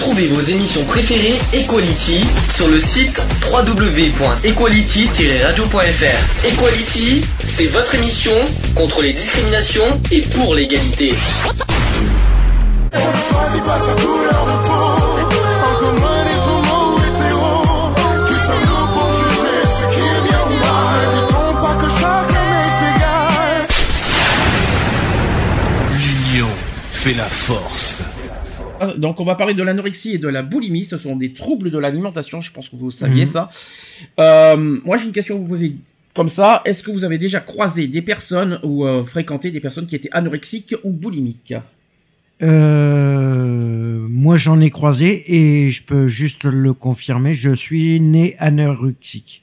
Retrouvez vos émissions préférées Equality sur le site www.equality-radio.fr. Equality, c'est votre émission contre les discriminations et pour l'égalité. L'union fait la force. Ah, Donc on va parler de l'anorexie et de la boulimie. Ce sont des troubles de l'alimentation. Je pense que vous saviez Mhm. ça. Euh, moi j'ai une question à vous poser comme ça. Est-ce que vous avez déjà croisé des personnes ou euh, fréquenté des personnes qui étaient anorexiques ou boulimiques? Euh, moi, j'en ai croisé et je peux juste le confirmer. Je suis né anorexique.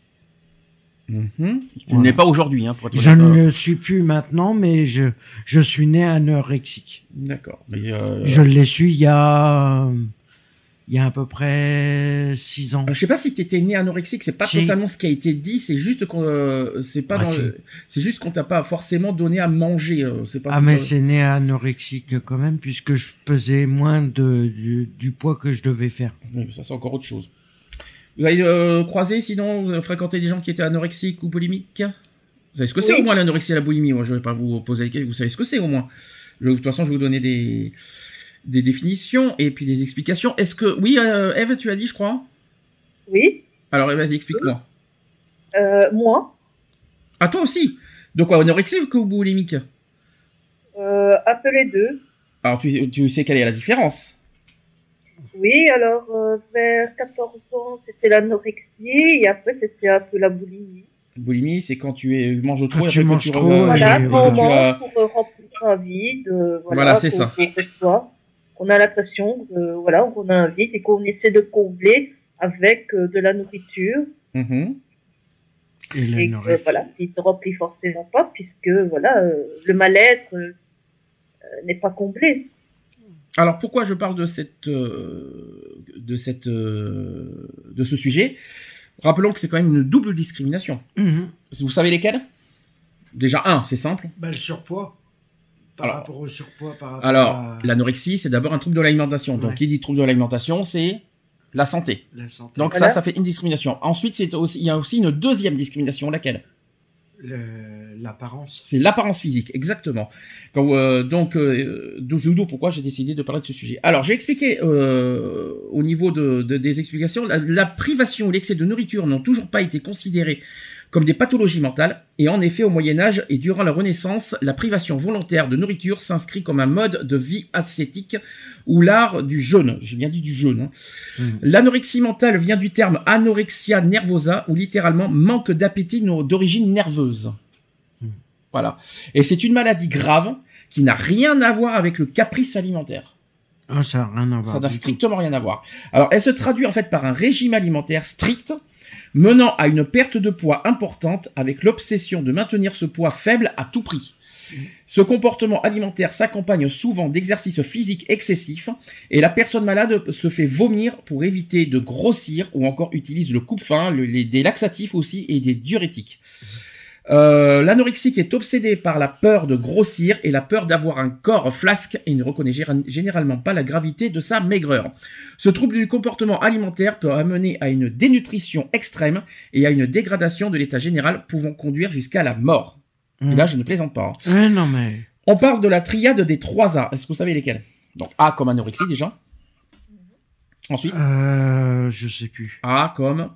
Mhm. Tu Voilà. n'es pas aujourd'hui, hein, pour être Je ne le suis plus maintenant, mais je, je suis né anorexique. D'accord. Euh, Je l'ai su il y a, il y a à peu près six ans. Euh, Je sais pas si tu étais né anorexique, c'est pas Si. totalement ce qui a été dit, c'est juste qu'on euh, c'est pas Ah, dans si. le- c'est juste qu'on t'a pas forcément donné à manger, euh, c'est pas Ah, mais c'est né anorexique quand même, puisque je pesais moins de, du, du poids que je devais faire. Oui, mais ça c'est encore autre chose. Vous avez euh, croisé sinon vous avez fréquenté des gens qui étaient anorexiques ou boulimiques Vous savez ce que c'est Oui. au moins l'anorexie et la boulimie Moi je vais pas vous poser vous savez ce que c'est au moins. Je- de toute façon je vais vous donner des des définitions et puis des explications. Est-ce que oui euh, Eve tu as dit je crois Oui, Alors vas-y explique-moi. euh, moi, Ah toi aussi Donc quoi, anorexique ou boulimique euh, un peu les deux. Alors tu, tu sais quelle est la différence Oui, alors euh, vers 14 ans, c'était l'anorexie et après, c'était un peu la boulimie. Boulimie, c'est quand tu es, manges trop Quand et tu après que manges tu trop, Voilà, oui, quand on tu as- mange pour euh, remplir un vide, euh, voilà, Voilà, c'est ça. qu'on a l'impression que, voilà, qu'on a un vide et qu'on essaie de combler avec euh, de la nourriture Mhm. Et et que, l'anorexie. voilà, qui se remplit forcément pas puisque, voilà, euh, le mal-être euh, euh, n'est pas comblé. Alors pourquoi je parle de cette, euh, de cette, euh, de ce sujet? Rappelons que c'est quand même une double discrimination. Mhm. Vous savez lesquelles? Déjà un, c'est simple. Bah, le surpoids. Par Alors- rapport au surpoids, par rapport Alors à l'anorexie, c'est d'abord un trouble de l'alimentation. Donc qui dit trouble de l'alimentation, c'est la santé. la santé. Donc Voilà. ça, ça fait une discrimination. Ensuite, c'est aussi, il y a aussi une deuxième discrimination, laquelle? Le- L'apparence. C'est l'apparence physique, exactement. Quand, euh, donc, euh, d'où pourquoi j'ai décidé de parler de ce sujet. Alors, j'ai expliqué euh, au niveau de, de- des explications, la, la privation ou l'excès de nourriture n'ont toujours pas été considérés comme des pathologies mentales, et en effet, au Moyen Âge et durant la Renaissance, la privation volontaire de nourriture s'inscrit comme un mode de vie ascétique ou l'art du jeûne. J'ai bien dit du jeûne. hein. Mhm. L'anorexie mentale vient du terme anorexia nervosa, ou littéralement manque d'appétit d'origine nerveuse. Voilà. Et c'est une maladie grave qui n'a rien à voir avec le caprice alimentaire. Ah, ça n'a rien à voir. Ça n'a strictement rien à voir. Alors, elle se traduit en fait par un régime alimentaire strict, menant à une perte de poids importante avec l'obsession de maintenir ce poids faible à tout prix. Ce comportement alimentaire s'accompagne souvent d'exercices physiques excessifs et la personne malade se fait vomir pour éviter de grossir ou encore utilise le coupe-faim, le- les- des laxatifs aussi et des diurétiques. Euh, L'anorexique est obsédé par la peur de grossir et la peur d'avoir un corps flasque et ne reconnaît généralement pas la gravité de sa maigreur. Ce trouble du comportement alimentaire peut amener à une dénutrition extrême et à une dégradation de l'état général pouvant conduire jusqu'à la mort. Et là, je ne plaisante pas. hein. Ouais, non, mais. On parle de la triade des trois A. Est-ce que vous savez lesquels Donc A comme anorexie déjà. Ensuite, Euh, je sais plus. A comme...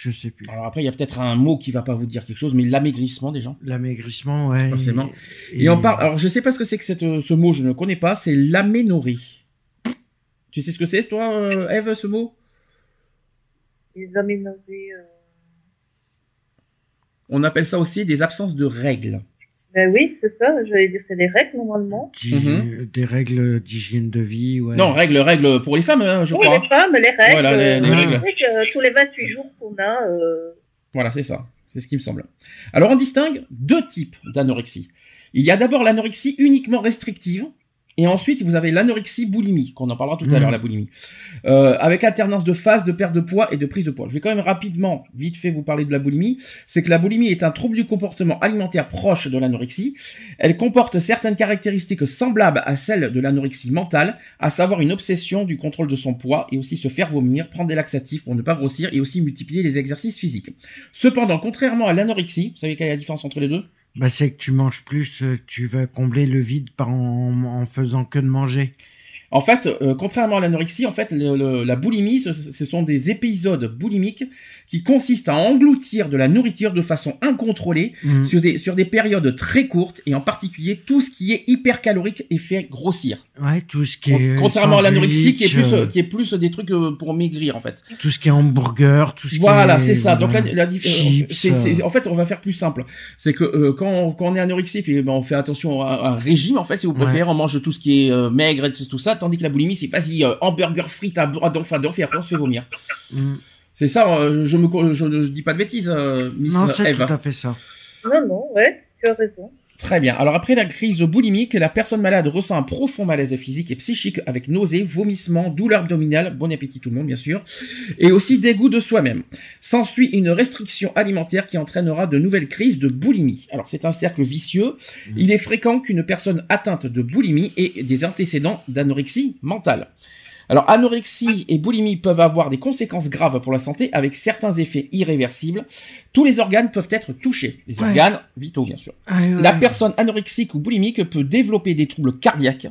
Je sais plus. Alors après, il y a peut-être un mot qui va pas vous dire quelque chose, mais l'amaigrissement des gens. L'amaigrissement, ouais. Forcément. Et, on parle... Alors je sais pas ce que c'est que cette, ce mot, je ne connais pas, c'est l'aménorrhée. Tu sais ce que c'est, toi, euh, Eve, ce mot? Les aménorrhées, euh, On appelle ça aussi des absences de règles. Ben oui, c'est ça, j'allais dire c'est des règles normalement. d'hygiène- Des règles d'hygiène de vie, ouais. Mhm. Non, règles, règles pour les femmes, hein, je oui, crois. les femmes, les règles. Voilà, les- les euh, règles. euh, tous les 28 jours qu'on a, euh, Voilà, c'est ça. C'est ce qui me semble. Alors, on distingue deux types d'anorexie. Il y a d'abord l'anorexie uniquement restrictive, Et ensuite, vous avez l'anorexie boulimie, qu'on en parlera tout à Mhm. l'heure, la boulimie. Euh, avec alternance de phase de perte de poids et de prise de poids. Je vais quand même rapidement, vite fait, vous parler de la boulimie. C'est que la boulimie est un trouble du comportement alimentaire proche de l'anorexie. Elle comporte certaines caractéristiques semblables à celles de l'anorexie mentale, à savoir une obsession du contrôle de son poids et aussi se faire vomir, prendre des laxatifs pour ne pas grossir et aussi multiplier les exercices physiques. Cependant, contrairement à l'anorexie, vous savez quelle est la différence entre les deux? Bah, c'est que tu manges plus, euh, tu vas combler le vide en, en faisant que de manger. En fait, euh, contrairement à l'anorexie, en fait, le- le- la boulimie, ce, ce sont des épisodes boulimiques qui consistent à engloutir de la nourriture de façon incontrôlée Mm. sur des, sur des périodes très courtes et en particulier tout ce qui est hypercalorique et fait grossir. Ouais, tout ce qui est. Contrairement à l'anorexie qui est plus, euh, qui est plus des trucs euh, pour maigrir en fait. tout ce qui est hamburger, tout ce qui Voilà, est- c'est ça. Donc la, voilà, la euh, en fait, on va faire plus simple. C'est que euh, quand, quand on est anorexique, et ben, on fait attention à, un régime. En fait, si vous Ouais. préférez, on mange tout ce qui est maigre et tout ça, tandis que la boulimie, c'est vas-y, euh, hamburger frites à à et après on se fait vomir. mm. C'est ça. euh, je me, je ne dis pas de bêtises, euh, Miss Non, c'est Eve. tout à fait ça. Non, non, ouais, tu as raison. Très bien. Alors après la crise boulimique, la personne malade ressent un profond malaise physique et psychique avec nausées, vomissements, douleurs abdominales, bon appétit tout le monde bien sûr, et aussi dégoût de soi-même. S'ensuit une restriction alimentaire qui entraînera de nouvelles crises de boulimie. Alors c'est un cercle vicieux. Il est fréquent qu'une personne atteinte de boulimie ait des antécédents d'anorexie mentale. Alors anorexie et boulimie peuvent avoir des conséquences graves pour la santé avec certains effets irréversibles. Tous les organes peuvent être touchés. Les Ouais. organes vitaux bien sûr. Ah, ouais. La personne anorexique ou boulimique peut développer des troubles cardiaques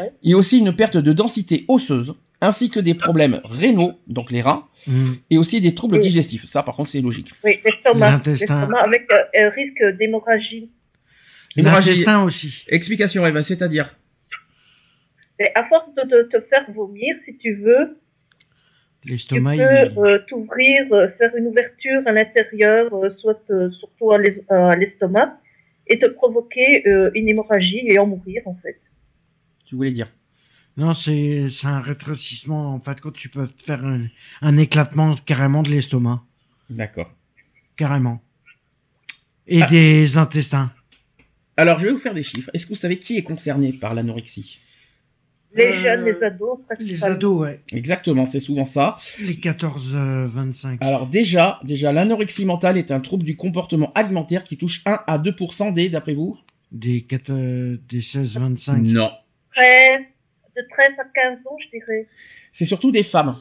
Ouais. et aussi une perte de densité osseuse, ainsi que des problèmes rénaux, donc les reins, Mm. et aussi des troubles Oui. digestifs. Ça, par contre, c'est logique. Oui, l'estomac. Avec euh, risque d'hémorragie. Hémorragie. L'intestin aussi. Explication, Eva, c'est-à-dire À force de te, te faire vomir, si tu veux, tu peux euh, t'ouvrir, euh, faire une ouverture à l'intérieur, euh, soit euh, surtout à l'es- à l'estomac, et te provoquer euh, une hémorragie et en mourir en fait. Tu voulais dire Non, c'est c'est un rétrécissement. En fait, quand tu peux faire un, un éclatement carrément de l'estomac. D'accord. Carrément. Et Ah. des intestins. Alors, je vais vous faire des chiffres. Est-ce que vous savez qui est concerné par l'anorexie? Les Euh, jeunes, les ados, Les ados, ouais. Exactement, c'est souvent ça. Les 14-25. Alors déjà, déjà l'anorexie mentale est un trouble du comportement alimentaire qui touche 1 à 2% des, d'après vous? Des, 4, euh, des 16-25. Non. De 13 à 15 ans, je dirais. C'est surtout des femmes.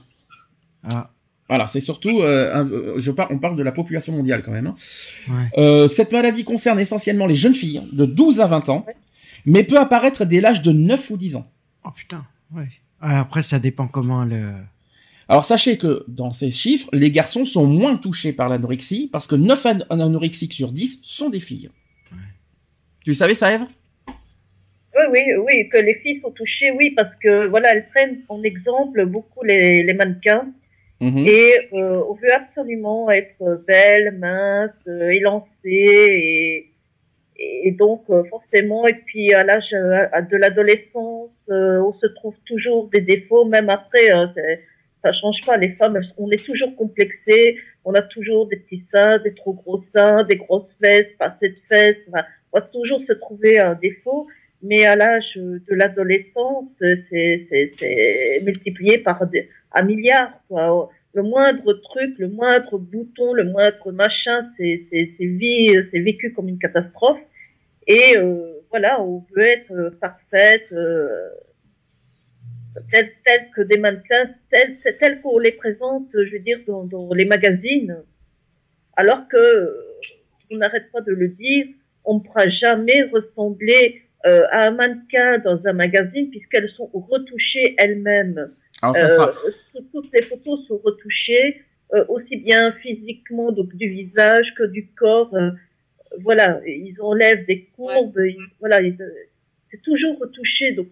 Ah, Voilà, c'est surtout, euh, un- euh, je par- on parle de la population mondiale quand même. hein. ouais. Euh, cette maladie concerne essentiellement les jeunes filles de 12 à 20 ans, mais peut apparaître dès l'âge de 9 ou 10 ans. Oh putain, ouais. Ah, après, ça dépend comment le... Alors sachez que dans ces chiffres, les garçons sont moins touchés par l'anorexie parce que 9 an- anorexiques sur 10 sont des filles. Tu le savais ça, Eve Oui, oui, oui, que les filles sont touchées, oui, parce que voilà, elles prennent en exemple beaucoup les, les mannequins Mhm. et euh, on veut absolument être belle, mince, euh, élancée et, et donc euh, forcément, et puis à l'âge de l'adolescence, on se trouve toujours des défauts, même après, hein, ça change pas. Les femmes, on est toujours complexées, on a toujours des petits seins, des trop gros seins, des grosses fesses, pas assez de fesses. Enfin, on va toujours se trouver un défaut, mais à l'âge de l'adolescence, c'est multiplié par des, un milliard. Quoi. Le moindre truc, le moindre bouton, le moindre machin, c'est vécu comme une catastrophe. Et euh, voilà, on veut être euh, parfaite, euh, telle, telle que des mannequins, telle, telle qu'on les présente, je veux dire, dans, dans les magazines. Alors que, on n'arrête pas de le dire, on ne pourra jamais ressembler euh, à un mannequin dans un magazine puisqu'elles sont retouchées elles-mêmes. Alors ça Euh, sera... tout- toutes les photos sont retouchées, euh, aussi bien physiquement, donc du visage que du corps. euh, voilà, ils enlèvent des courbes, ils- voilà, ils- euh, c'est toujours retouché. Donc,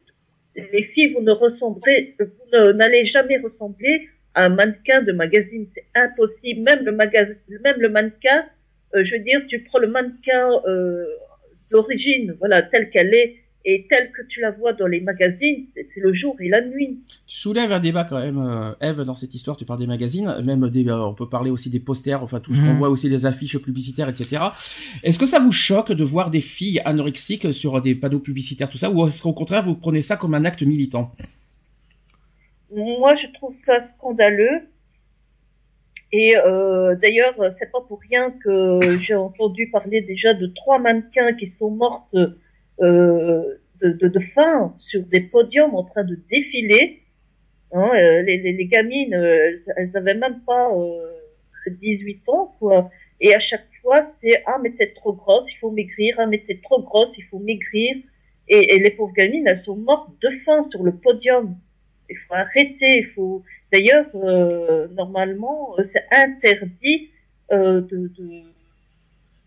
les filles, vous ne ressemblerez, vous n'allez jamais ressembler à un mannequin de magazine. C'est impossible. Même le magazine, même le mannequin, euh, je veux dire, tu prends le mannequin euh, d'origine, voilà, tel qu'elle est, et telle que tu la vois dans les magazines, c'est le jour et la nuit. Tu soulèves un débat quand même, euh, Eve, dans cette histoire. Tu parles des magazines, même des, euh, on peut parler aussi des posters, enfin tout ce qu'on Mhm. voit aussi, les affiches publicitaires, etc. Est-ce que ça vous choque de voir des filles anorexiques sur des panneaux publicitaires, tout ça, ou est-ce qu'au contraire vous prenez ça comme un acte militant? Moi, je trouve ça scandaleux. Et euh, d'ailleurs, c'est pas pour rien que j'ai entendu parler déjà de trois mannequins qui sont mortes euh, de, de, de faim sur des podiums en train de défiler. Hein, euh, les, les, les gamines, euh, elles avaient même pas euh, 18 ans, quoi. Et à chaque fois, c'est ah mais c'est trop grosse, il faut maigrir, ah mais c'est trop grosse, il faut maigrir. Et, et les pauvres gamines, elles sont mortes de faim sur le podium. Il faut arrêter. Il faut. D'ailleurs, euh, normalement, euh, c'est interdit euh, de, de,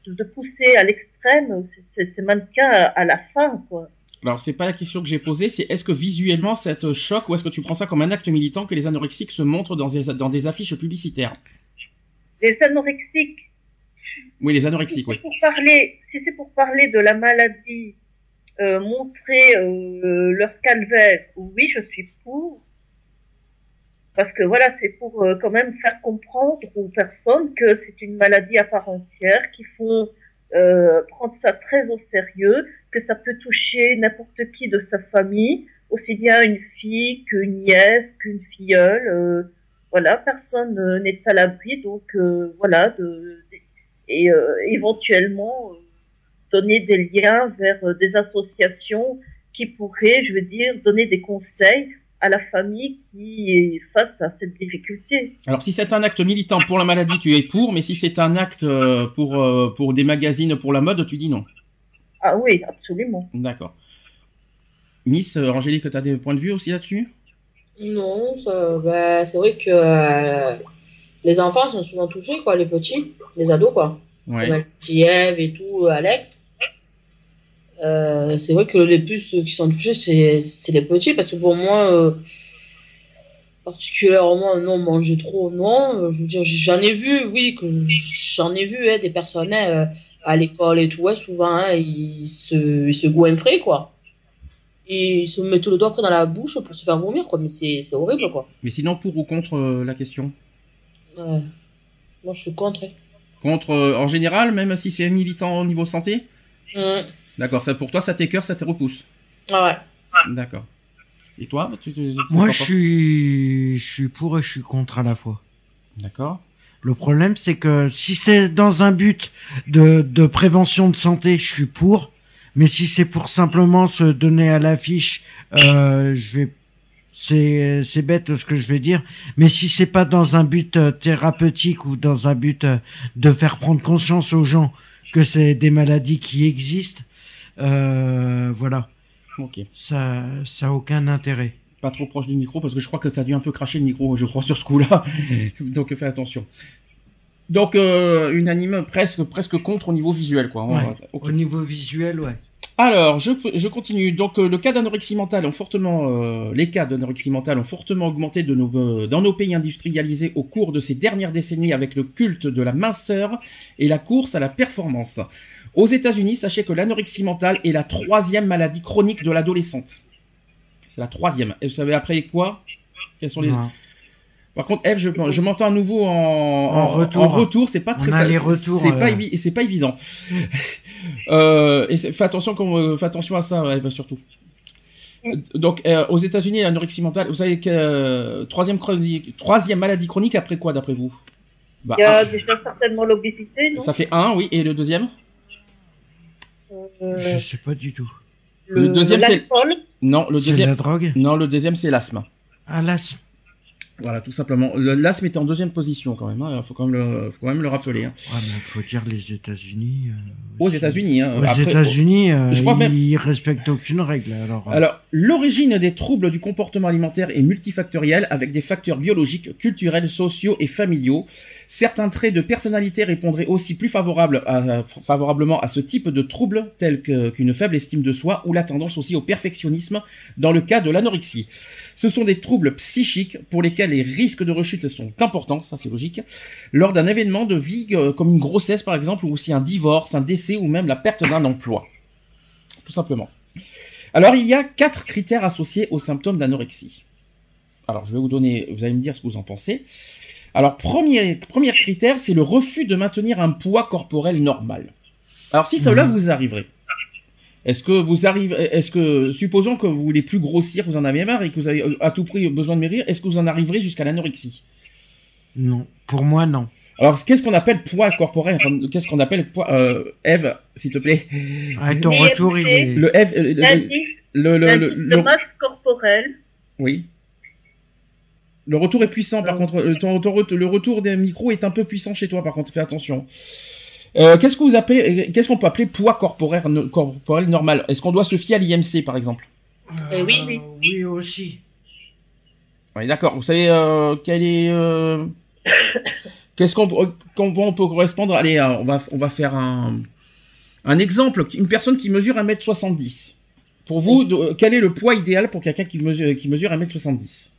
de, de pousser à l'extrême ces- ces ces mannequins à, à la fin, quoi. Alors c'est pas la question que j'ai posée, c'est est-ce que visuellement ça te choque ou est-ce que tu prends ça comme un acte militant que les anorexiques se montrent dans des, dans des affiches publicitaires? Les anorexiques, Oui, les si anorexiques, c'est oui. pour parler, si c'est pour parler de la maladie, euh, montrer euh, leur calvaire, oui, je suis pour. Parce que voilà, c'est pour euh, quand même faire comprendre aux personnes que c'est une maladie à part entière, qu'il faut euh, prendre ça très au sérieux, que ça peut toucher n'importe qui de sa famille, aussi bien une fille qu'une nièce, qu'une filleule. euh, voilà, personne n'est à l'abri, donc euh, voilà, de, et euh, éventuellement euh, donner des liens vers des associations qui pourraient, je veux dire, donner des conseils à la famille qui est face à cette difficulté. Alors si c'est un acte militant pour la maladie, tu es pour, mais si c'est un acte euh, pour, euh, pour des magazines pour la mode, tu dis non. Ah oui, absolument. D'accord. Miss euh, Angélique, tu as des points de vue aussi là-dessus? Non, bah, c'est vrai que euh, les enfants sont souvent touchés, quoi, les petits, les ados, quoi. Ouais. Comme Eve et tout, Alex. Euh, c'est vrai que les plus qui sont touchés, c'est les petits, parce que pour moi, euh, particulièrement, non, manger trop, non. Euh, Je veux dire, j'en ai vu, oui, que j'en ai vu hein, des personnes hein, à l'école et tout, ouais, souvent, hein, ils se, ils se goinfraient, quoi. Et ils se mettent le doigt après dans la bouche pour se faire vomir, quoi. Mais c'est horrible, quoi. Mais sinon, pour ou contre euh, la question? Moi, je suis contre. Contre en général, même si c'est militant au niveau santé? Hum. D'accord, ça pour toi, ça t'écœure, ça te repousse. Ah ouais. D'accord. Et toi tu, tu- tu- Moi, je suis, je suis pour et je suis contre à la fois. D'accord. Le problème, c'est que si c'est dans un but de, de prévention de santé, je suis pour. Mais si c'est pour simplement se donner à l'affiche, euh, je vais, c'est, c'est bête ce que je vais dire. Mais si c'est pas dans un but euh, thérapeutique ou dans un but euh, de faire prendre conscience aux gens que c'est des maladies qui existent, euh, voilà, Ok. ça, ça a aucun intérêt. Pas trop proche du micro parce que je crois que tu as dû un peu cracher le micro, je crois, sur ce coup-là. Donc fais attention. Donc euh, unanime, presque, presque contre au niveau visuel, quoi. Ouais. Au niveau visuel, ouais. Alors, je, je continue. Donc, euh, le cas d'anorexie mentale ont fortement, euh, les cas d'anorexie mentale ont fortement augmenté de nos, euh, dans nos pays industrialisés au cours de ces dernières décennies avec le culte de la minceur et la course à la performance. Aux États-Unis, sachez que l'anorexie mentale est la troisième maladie chronique de l'adolescente. C'est la troisième. Et vous savez après quoi? Quels sont les Non. Par contre, Eve, je, je m'entends à nouveau en, En retour. En retour, c'est pas On très a fa- les retours, C'est pas, évi- c'est pas évident. euh, et fais attention, euh, fais attention à ça, Eve, surtout. Donc, euh, aux États-Unis, l'anorexie mentale, vous savez que euh, troisième, chronique, troisième maladie chronique après quoi, d'après vous? Bah, Il y a un. déjà certainement l'obésité, Ça fait un, oui, et le deuxième? Je sais pas du tout. le deuxième, c'est- l'alcool. Non, le C'est deuxième. la drogue Non, le deuxième, c'est l'asthme. Ah, l'asthme. Voilà, tout simplement. Le- L'asthme était en deuxième position quand même. Il faut quand même le, faut quand même le rappeler. hein. Ouais, mais faut dire les États-Unis. euh, Aux. États-Unis. Hein. Aux États-Unis, euh, crois même- ils respectent aucune règle. Alors, euh, Alors, l'origine des troubles du comportement alimentaire est multifactorielle avec des facteurs biologiques, culturels, sociaux et familiaux. Certains traits de personnalité répondraient aussi plus favorable à- favorablement à ce type de troubles tels qu'une faible estime de soi ou la tendance aussi au perfectionnisme dans le cas de l'anorexie. Ce sont des troubles psychiques pour lesquels les risques de rechute sont importants, ça c'est logique, lors d'un événement de vie euh, comme une grossesse par exemple ou aussi un divorce, un décès ou même la perte d'un emploi. Tout simplement. Alors, il y a quatre critères associés aux symptômes d'anorexie. Alors, je vais vous donner, vous allez me dire ce que vous en pensez. Alors, premier, premier critère, c'est le refus de maintenir un poids corporel normal. Alors, si cela Mhm. vous arriverait, est-ce que vous arrivez, est-ce que, supposons que vous voulez plus grossir, vous en avez marre et que vous avez euh, à tout prix besoin de maigrir, est-ce que vous en arriverez jusqu'à l'anorexie? Non, pour moi non. Alors, qu'est-ce qu'on appelle poids corporel? Qu'est-ce qu'on appelle poids euh, Eve, s'il te plaît? Ah, ton Mais retour, il est. Le Eve, euh, le, le, le, le- le- masse corporelle, oui. Le retour est puissant, par contre. Ton, le retour des micros est un peu puissant chez toi, par contre. Fais attention. Euh, qu'est-ce que vous appelez, qu'est-ce qu'on peut appeler poids corporel, no- corporel normal? Est-ce qu'on doit se fier à l'IMC, par exemple? Euh, oui. Euh, oui aussi. Oui, d'accord. Vous savez euh, quel est, euh, qu'est-ce qu'on peut- comment on peut correspondre? Allez, euh, on va, on va faire un, un exemple. Une personne qui mesure 1m70. Pour vous, quel est le poids idéal pour quelqu'un qui mesure, qui mesure 1m70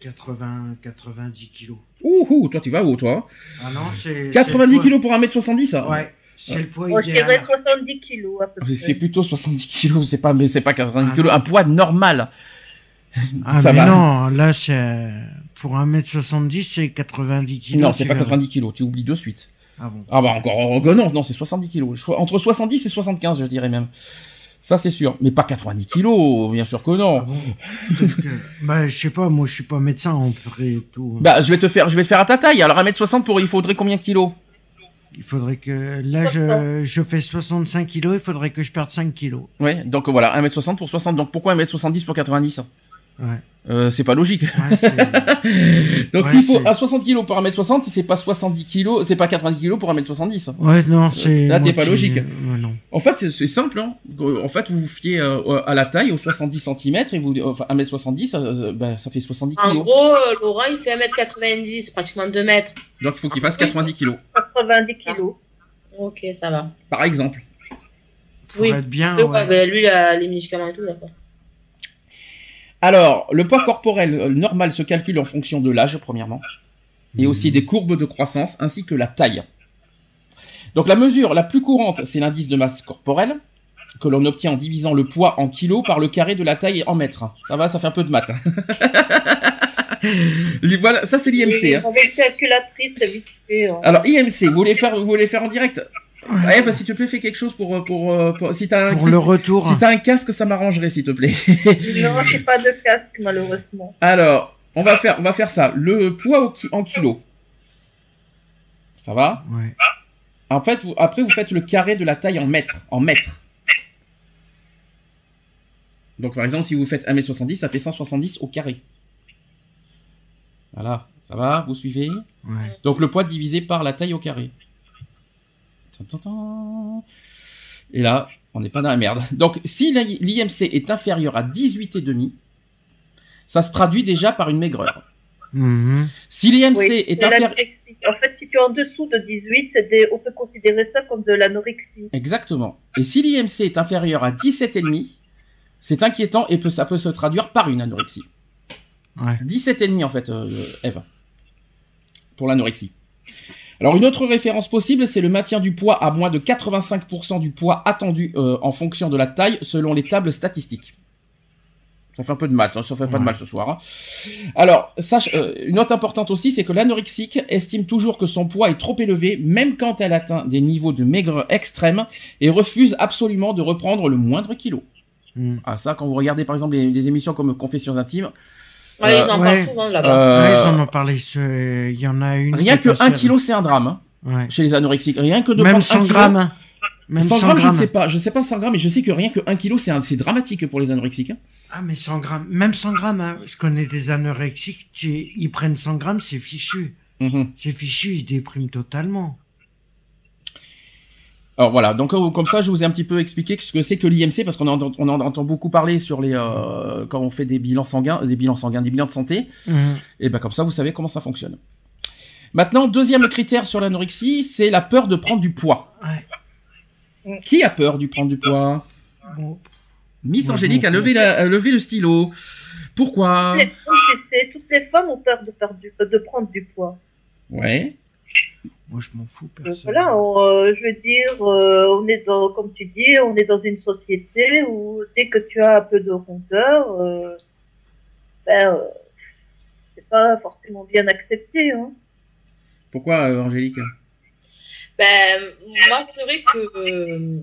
80, 90 kilos. Ouh, ouh, toi tu vas où, toi Ah non, c'est. 90 c'est le kilos pour 1m70 poids- Ouais, c'est le poids moi je dirais idéal. 70 kilos à peu près. C'est plutôt 70 kilos, c'est pas, mais c'est pas 90 Ah kilos, non. un poids normal. Ah, Ça mais va. non, là, c'est. Pour 1m70, c'est 90 kilos. non, c'est pas verras. 90 kilos, tu oublies de suite. Ah bon. Ah bah encore, non, non, c'est 70 kilos. Je- Entre 70 et 75, je dirais même. Ça c'est sûr, mais pas 90 kilos, bien sûr que Ah non. bon que- Bah, je sais pas, moi, je suis pas médecin, on ferait tout. Bah je vais te faire, je vais te faire à ta taille. Alors 1m60 pour, il faudrait combien de kilos? Il faudrait que. Là, je, je fais 65 kilos, il faudrait que je perde 5 kilos. Ouais, donc voilà, 1m60 pour 60. Donc pourquoi 1m70 pour 90 Ouais. euh, C'est pas logique. Ouais, Donc Ouais, s'il faut à 60 kilos pour 1m60, c'est pas 70 kilos, c'est pas 90 kilos pour 1m70. ouais, non, c'est. là, t'es pas logique. Ouais, non. En fait, c'est- simple. Hein. En fait, vous vous fiez euh, à la taille, aux 70 cm, et vous, enfin, 1m70, ça, ça- bah, ça fait 70 En kilos. gros, euh, Laurent, il fait 1m90, pratiquement 2 mètres. Donc il faut qu'il fasse 90 kilos, 90 kilos. Ok, ça va. par exemple. Pour Oui. être bien. Ouais, Ah ouais. bah, lui, il a les médicaments et tout, d'accord. Alors, le poids corporel euh, normal se calcule en fonction de l'âge, premièrement, et aussi des courbes de croissance, ainsi que la taille. Donc la mesure la plus courante, c'est l'indice de masse corporelle, que l'on obtient en divisant le poids en kilos par le carré de la taille en mètres. Ça va, ça fait un peu de maths. voilà, ça c'est l'IMC. Hein. Hein. Alors IMC, vous voulez faire, vous voulez faire en direct? Eve, s'il te plaît, fais quelque chose pour euh, pour, euh, pour- si t'as un Pour si, le retour. si t'as un casque, ça m'arrangerait, s'il te plaît. Non, j'ai pas de casque, malheureusement. Alors, on va faire, on va faire ça. Le poids au ki- en kilos. Ça va? Ouais. En fait, vous- après vous faites le carré de la taille en mètres, en mètres. Donc par exemple, si vous faites 1m70, ça fait 170 au carré. Voilà, ça va, vous suivez? Ouais. Donc le poids divisé par la taille au carré. Et là, on n'est pas dans la merde. Donc si l'IMC est inférieur à 18,5, ça se traduit déjà par une maigreur. Mhm. Si l'IMC Oui, est inférieur... En fait, si tu es en dessous de 18, c'est des- on peut considérer ça comme de l'anorexie. Exactement. Et si l'IMC est inférieur à 17,5, c'est inquiétant et peut, ça peut se traduire par une anorexie. Ouais. 17,5 en fait, euh, Eve, pour l'anorexie. Alors une autre référence possible, c'est le maintien du poids à moins de 85% du poids attendu euh, en fonction de la taille selon les tables statistiques. Ça fait un peu de maths, hein, ça fait pas de mal ce soir. hein. Alors, sache, euh, une note importante aussi, c'est que l'anorexique estime toujours que son poids est trop élevé, même quand elle atteint des niveaux de maigre extrêmes, et refuse absolument de reprendre le moindre kilo. Mm. Ah ça, quand vous regardez par exemple des, des émissions comme Confessions intimes, Ouais, ils Euh, en ouais. parlent souvent là-bas. euh, ils en ont parlé. ce- Il y en a une. rien que est passée 1 avec- kilo c'est un drame hein, Ouais. chez les anorexiques. Rien que de Même prendre 100 1 kilo- grammes. hein. Même 100 100 grammes, je ne grammes. sais pas. Je sais pas 100 grammes, mais je sais que rien que 1 kilo, c'est dramatique pour les anorexiques. hein. Ah, mais 100 grammes. Même 100 grammes. hein. Je connais des anorexiques. Tu... Ils prennent 100 grammes, c'est fichu. Mhm. C'est fichu, ils dépriment totalement. Alors voilà, donc euh, comme ça, je vous ai un petit peu expliqué ce que c'est que l'IMC, parce qu'on en, on en entend beaucoup parler sur les euh, quand on fait des bilans sanguins, des bilans sanguins, des bilans de santé. Mhm. Et ben comme ça, vous savez comment ça fonctionne. Maintenant, deuxième critère sur l'anorexie, c'est la peur de prendre du poids. Ouais. Qui a peur du prendre du poids? Bon. Miss Angélique a levé, la- a levé le stylo. Pourquoi? Toutes les toutes les femmes ont peur de, faire du- de prendre du poids. Ouais. Moi, je m'en fous, personne. Voilà, on, euh, je veux dire, euh, on est dans, comme tu dis, on est dans une société où dès que tu as un peu de rondeur, euh, ben, euh, c'est pas forcément bien accepté. Hein. Pourquoi, euh, Angélique? Ben, moi, c'est vrai que euh,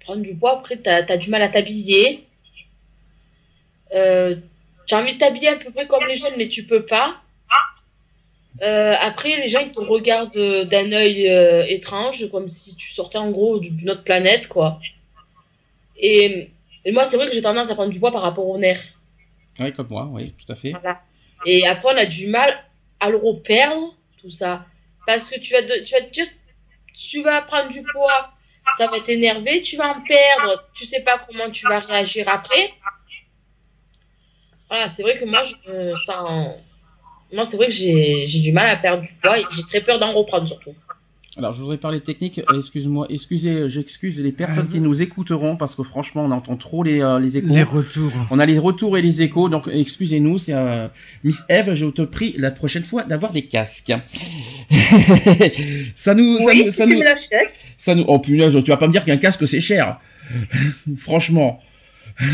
prendre du poids, après, t'as as du mal à t'habiller. Euh, tu as envie de t'habiller à peu près comme les jeunes, mais tu peux pas. Euh, après, les gens, ils te regardent euh, d'un œil euh, étrange, comme si tu sortais en gros d'une autre planète, quoi. Et, et moi, c'est vrai que j'ai tendance à prendre du poids par rapport au nerf. Oui, comme moi, oui, tout à fait. Voilà. Et après, on a du mal à le reperdre, tout ça. Parce que tu vas, de- tu vas tu vas prendre du poids, ça va t'énerver, tu vas en perdre, tu sais pas comment tu vas réagir après. Voilà, c'est vrai que moi, je me sens. Moi, c'est vrai que j'ai j'ai du mal à perdre du poids et j'ai très peur d'en reprendre surtout. Alors, je voudrais parler technique. Excuse-moi, excusez, j'excuse les personnes Ah, qui nous écouteront parce que franchement, on entend trop les, euh, les échos. Les retours. On a les retours et les échos, donc excusez-nous. C'est euh, Miss Eve, je te prie la prochaine fois d'avoir des casques. ça nous, ça nous, ça tu nous, me l'achètes, ça nous. Oh punaise, tu vas pas me dire qu'un casque c'est cher. Franchement, tu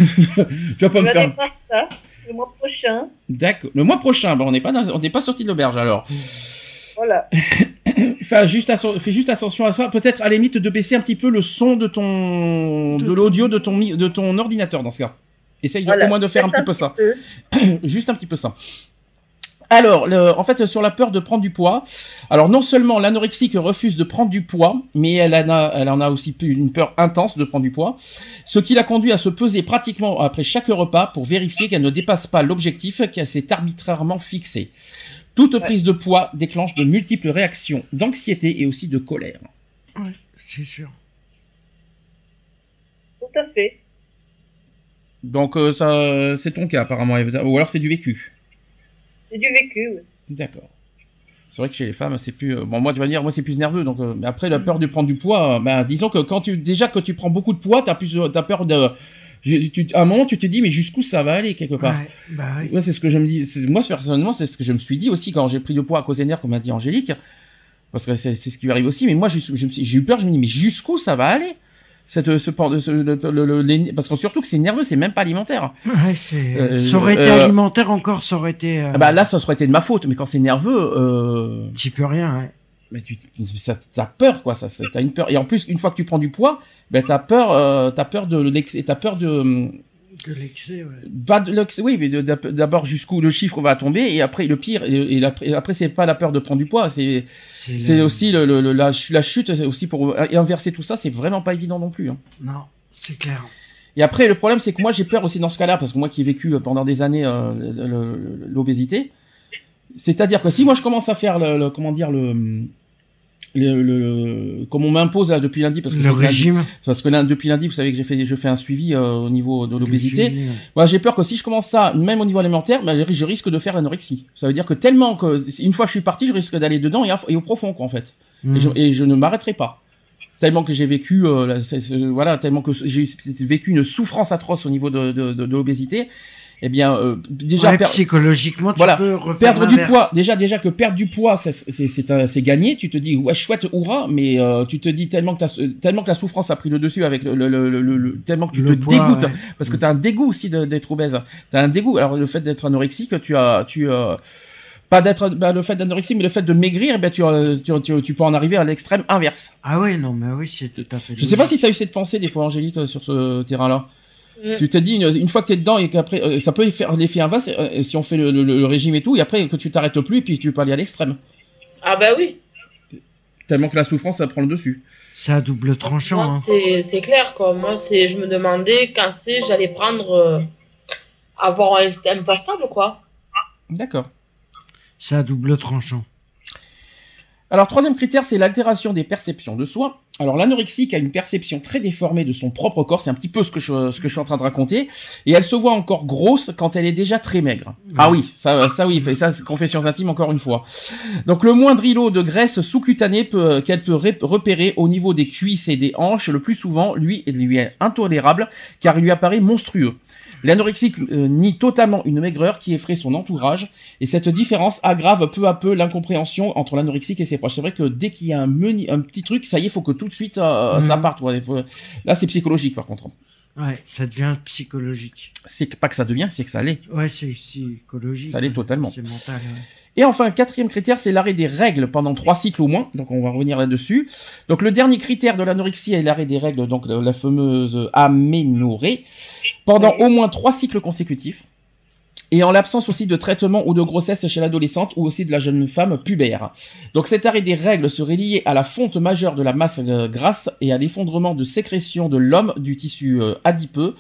vas pas je me faire. ça le mois prochain. D'accord. Le mois prochain, bon, on n'est pas, dans- on n'est pas sorti de l'auberge alors. Voilà. Fais juste, asso- fais juste attention à ça. Peut-être à la limite de baisser un petit peu le son de ton, de l'audio de ton, mi- de ton ordinateur dans ce cas. Essaye voilà. au moins de faire un petit peu ça. Juste un petit peu ça. Alors, le- en fait, sur la peur de prendre du poids, alors non seulement l'anorexique refuse de prendre du poids, mais elle en a, elle en a aussi une peur intense de prendre du poids, ce qui l'a conduit à se peser pratiquement après chaque repas pour vérifier qu'elle ne dépasse pas l'objectif qu'elle s'est arbitrairement fixé. Toute prise de poids déclenche de multiples réactions d'anxiété et aussi de colère. Ouais, c'est sûr. Tout à fait. Donc euh, ça, c'est ton cas apparemment, ou alors c'est du vécu. C'est du vécu. oui. D'accord. C'est vrai que chez les femmes, c'est plus. euh, Bon, moi, tu vas me dire, moi, c'est plus nerveux. Donc, euh, mais après, la peur de prendre du poids, euh, bah, disons que quand tu déjà que tu prends beaucoup de poids, t'as plus, t'as peur de. je- tu- à un moment, tu te dis, mais jusqu'où ça va aller quelque part? Ouais, bah. Ouais, c'est ce que je me dis. Moi, personnellement, c'est ce que je me suis dit aussi quand j'ai pris de poids à cause des nerfs, comme a dit Angélique, parce que c'est c'est ce qui lui arrive aussi. Mais moi, j'ai eu peur. Je me dis, mais jusqu'où ça va aller? Cette, ce, ce- le- le- le- les- parce que surtout que c'est nerveux, c'est même pas alimentaire. Ouais, c'est- Euh, ça aurait été euh, alimentaire encore, ça aurait été. euh, Ah bah là, ça aurait été de ma faute. Mais quand c'est nerveux, euh, Tu peux rien, ouais. mais tu ça t'as peur quoi ça t'as une peur et en plus une fois que tu prends du poids ben t'as peur euh, t'as peur de l'excès t'as peur de Que l'excès, ouais. pas de l'excès oui mais d'abord jusqu'où le chiffre va tomber et après le pire et, et après, après c'est pas la peur de prendre du poids c'est le- aussi le, la, la chute c'est aussi pour et inverser tout ça c'est vraiment pas évident non plus hein. Non, c'est clair. et après le problème c'est que moi j'ai peur aussi dans ce cas-là parce que moi qui ai vécu euh, pendant des années euh, l'obésité c'est-à-dire que si moi je commence à faire le, le- comment dire le le, le- comme on m'impose là depuis lundi parce que Le lundi- régime. parce que là, depuis lundi, vous savez que j'ai fait, je fais un suivi euh, au niveau de l'obésité. Moi, j'ai peur que si je commence ça, même au niveau alimentaire, bah, je- je risque de faire l'anorexie. Ça veut dire que tellement que, une fois que je suis parti, je risque d'aller dedans et, à- et au profond, quoi, en fait. Et, je, Mm. et je ne m'arrêterai pas. Tellement que j'ai vécu, euh, la- voilà, tellement que j'ai vécu une souffrance atroce au niveau de, de, de, de l'obésité. Eh bien, euh, déjà, Ouais, per- psychologiquement, tu Voilà. peux refaire Perdre du poids, déjà, déjà que perdre du poids, c'est- gagné. Tu te dis ouais chouette hurrah, mais euh, tu te dis tellement que t'as- tellement que la souffrance a pris le dessus avec le, le- le- le- le- tellement que tu te poids, dégoûtes ouais. parce que t'as un dégoût aussi d'être obèse. T'as un dégoût. Alors le fait d'être anorexique, tu as tu euh, pas d'être bah, le fait d'anorexie, mais le fait de maigrir, eh ben tu, euh, tu, tu, tu peux en arriver à l'extrême inverse. Ah oui, non, mais oui, c'est tout à fait. Je sais pas si tu as eu cette pensée des fois, Angélique, euh, sur ce terrain-là. Tu t'es dit, une, une fois que t'es dedans et qu'après, euh, ça peut faire l'effet inverse euh, si on fait le, le- le régime et tout, et après que tu t'arrêtes plus, et puis tu peux aller à l'extrême. Ah bah oui. Tellement que la souffrance, ça prend le dessus. C'est à double tranchant. Moi, hein. c'est c'est clair, quoi. Moi, c'est, je me demandais quand c'est, j'allais prendre, euh, avoir un système pas stable, quoi. D'accord. C'est à double tranchant. Alors, troisième critère, c'est l'altération des perceptions de soi. Alors, l'anorexique a une perception très déformée de son propre corps, c'est un petit peu ce que, je, ce que je suis en train de raconter, et elle se voit encore grosse quand elle est déjà très maigre. Ah oui, ça, ça oui, ça, c'est confessions intimes encore une fois. Donc, le moindre îlot de graisse sous-cutanée peut- qu'elle peut repérer au niveau des cuisses et des hanches, le plus souvent, lui, lui est intolérable, car il lui apparaît monstrueux. L'anorexique euh, nie totalement une maigreur qui effraie son entourage, et cette différence aggrave peu à peu l'incompréhension entre l'anorexique et ses proches. C'est vrai que dès qu'il y a un, menu, un petit truc, ça y est, faut que tout de suite euh, ça Mhm. parte. ouais. Faut- Là, c'est psychologique par contre. Ouais, ça devient psychologique. C'est pas que ça devient, c'est que ça l'est. Ouais, c'est psychologique. Ça l'est totalement. C'est mental. ouais. Et enfin, quatrième critère, c'est l'arrêt des règles pendant trois cycles au moins. Donc, on va revenir là-dessus. Donc, le dernier critère de l'anorexie est l'arrêt des règles, donc la fameuse aménorrhée, pendant au moins trois cycles consécutifs. Et en l'absence aussi de traitement ou de grossesse chez l'adolescente ou aussi de la jeune femme pubère. Donc cet arrêt des règles serait lié à la fonte majeure de la masse euh, grasse et à l'effondrement de sécrétion de l'homme du tissu euh, adipeux.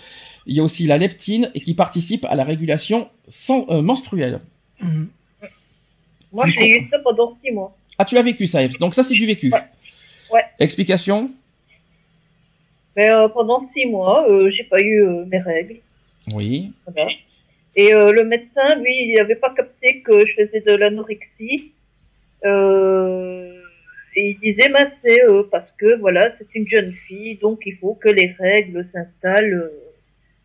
Il y a aussi la leptine qui participe à la régulation sans, euh, menstruelle. Mhm. Moi, j'ai eu ça pendant six mois. Ah, tu l'as vécu, ça. Donc ça, c'est du vécu. Ouais. Ouais. Explication Mais euh, pendant six mois, euh, j'ai pas eu euh, mes règles. Oui. Voilà. Et le médecin, lui, il n'avait pas capté que je faisais de l'anorexie. Euh, et il disait, bah, c'est parce que voilà, c'est une jeune fille, donc il faut que les règles s'installent.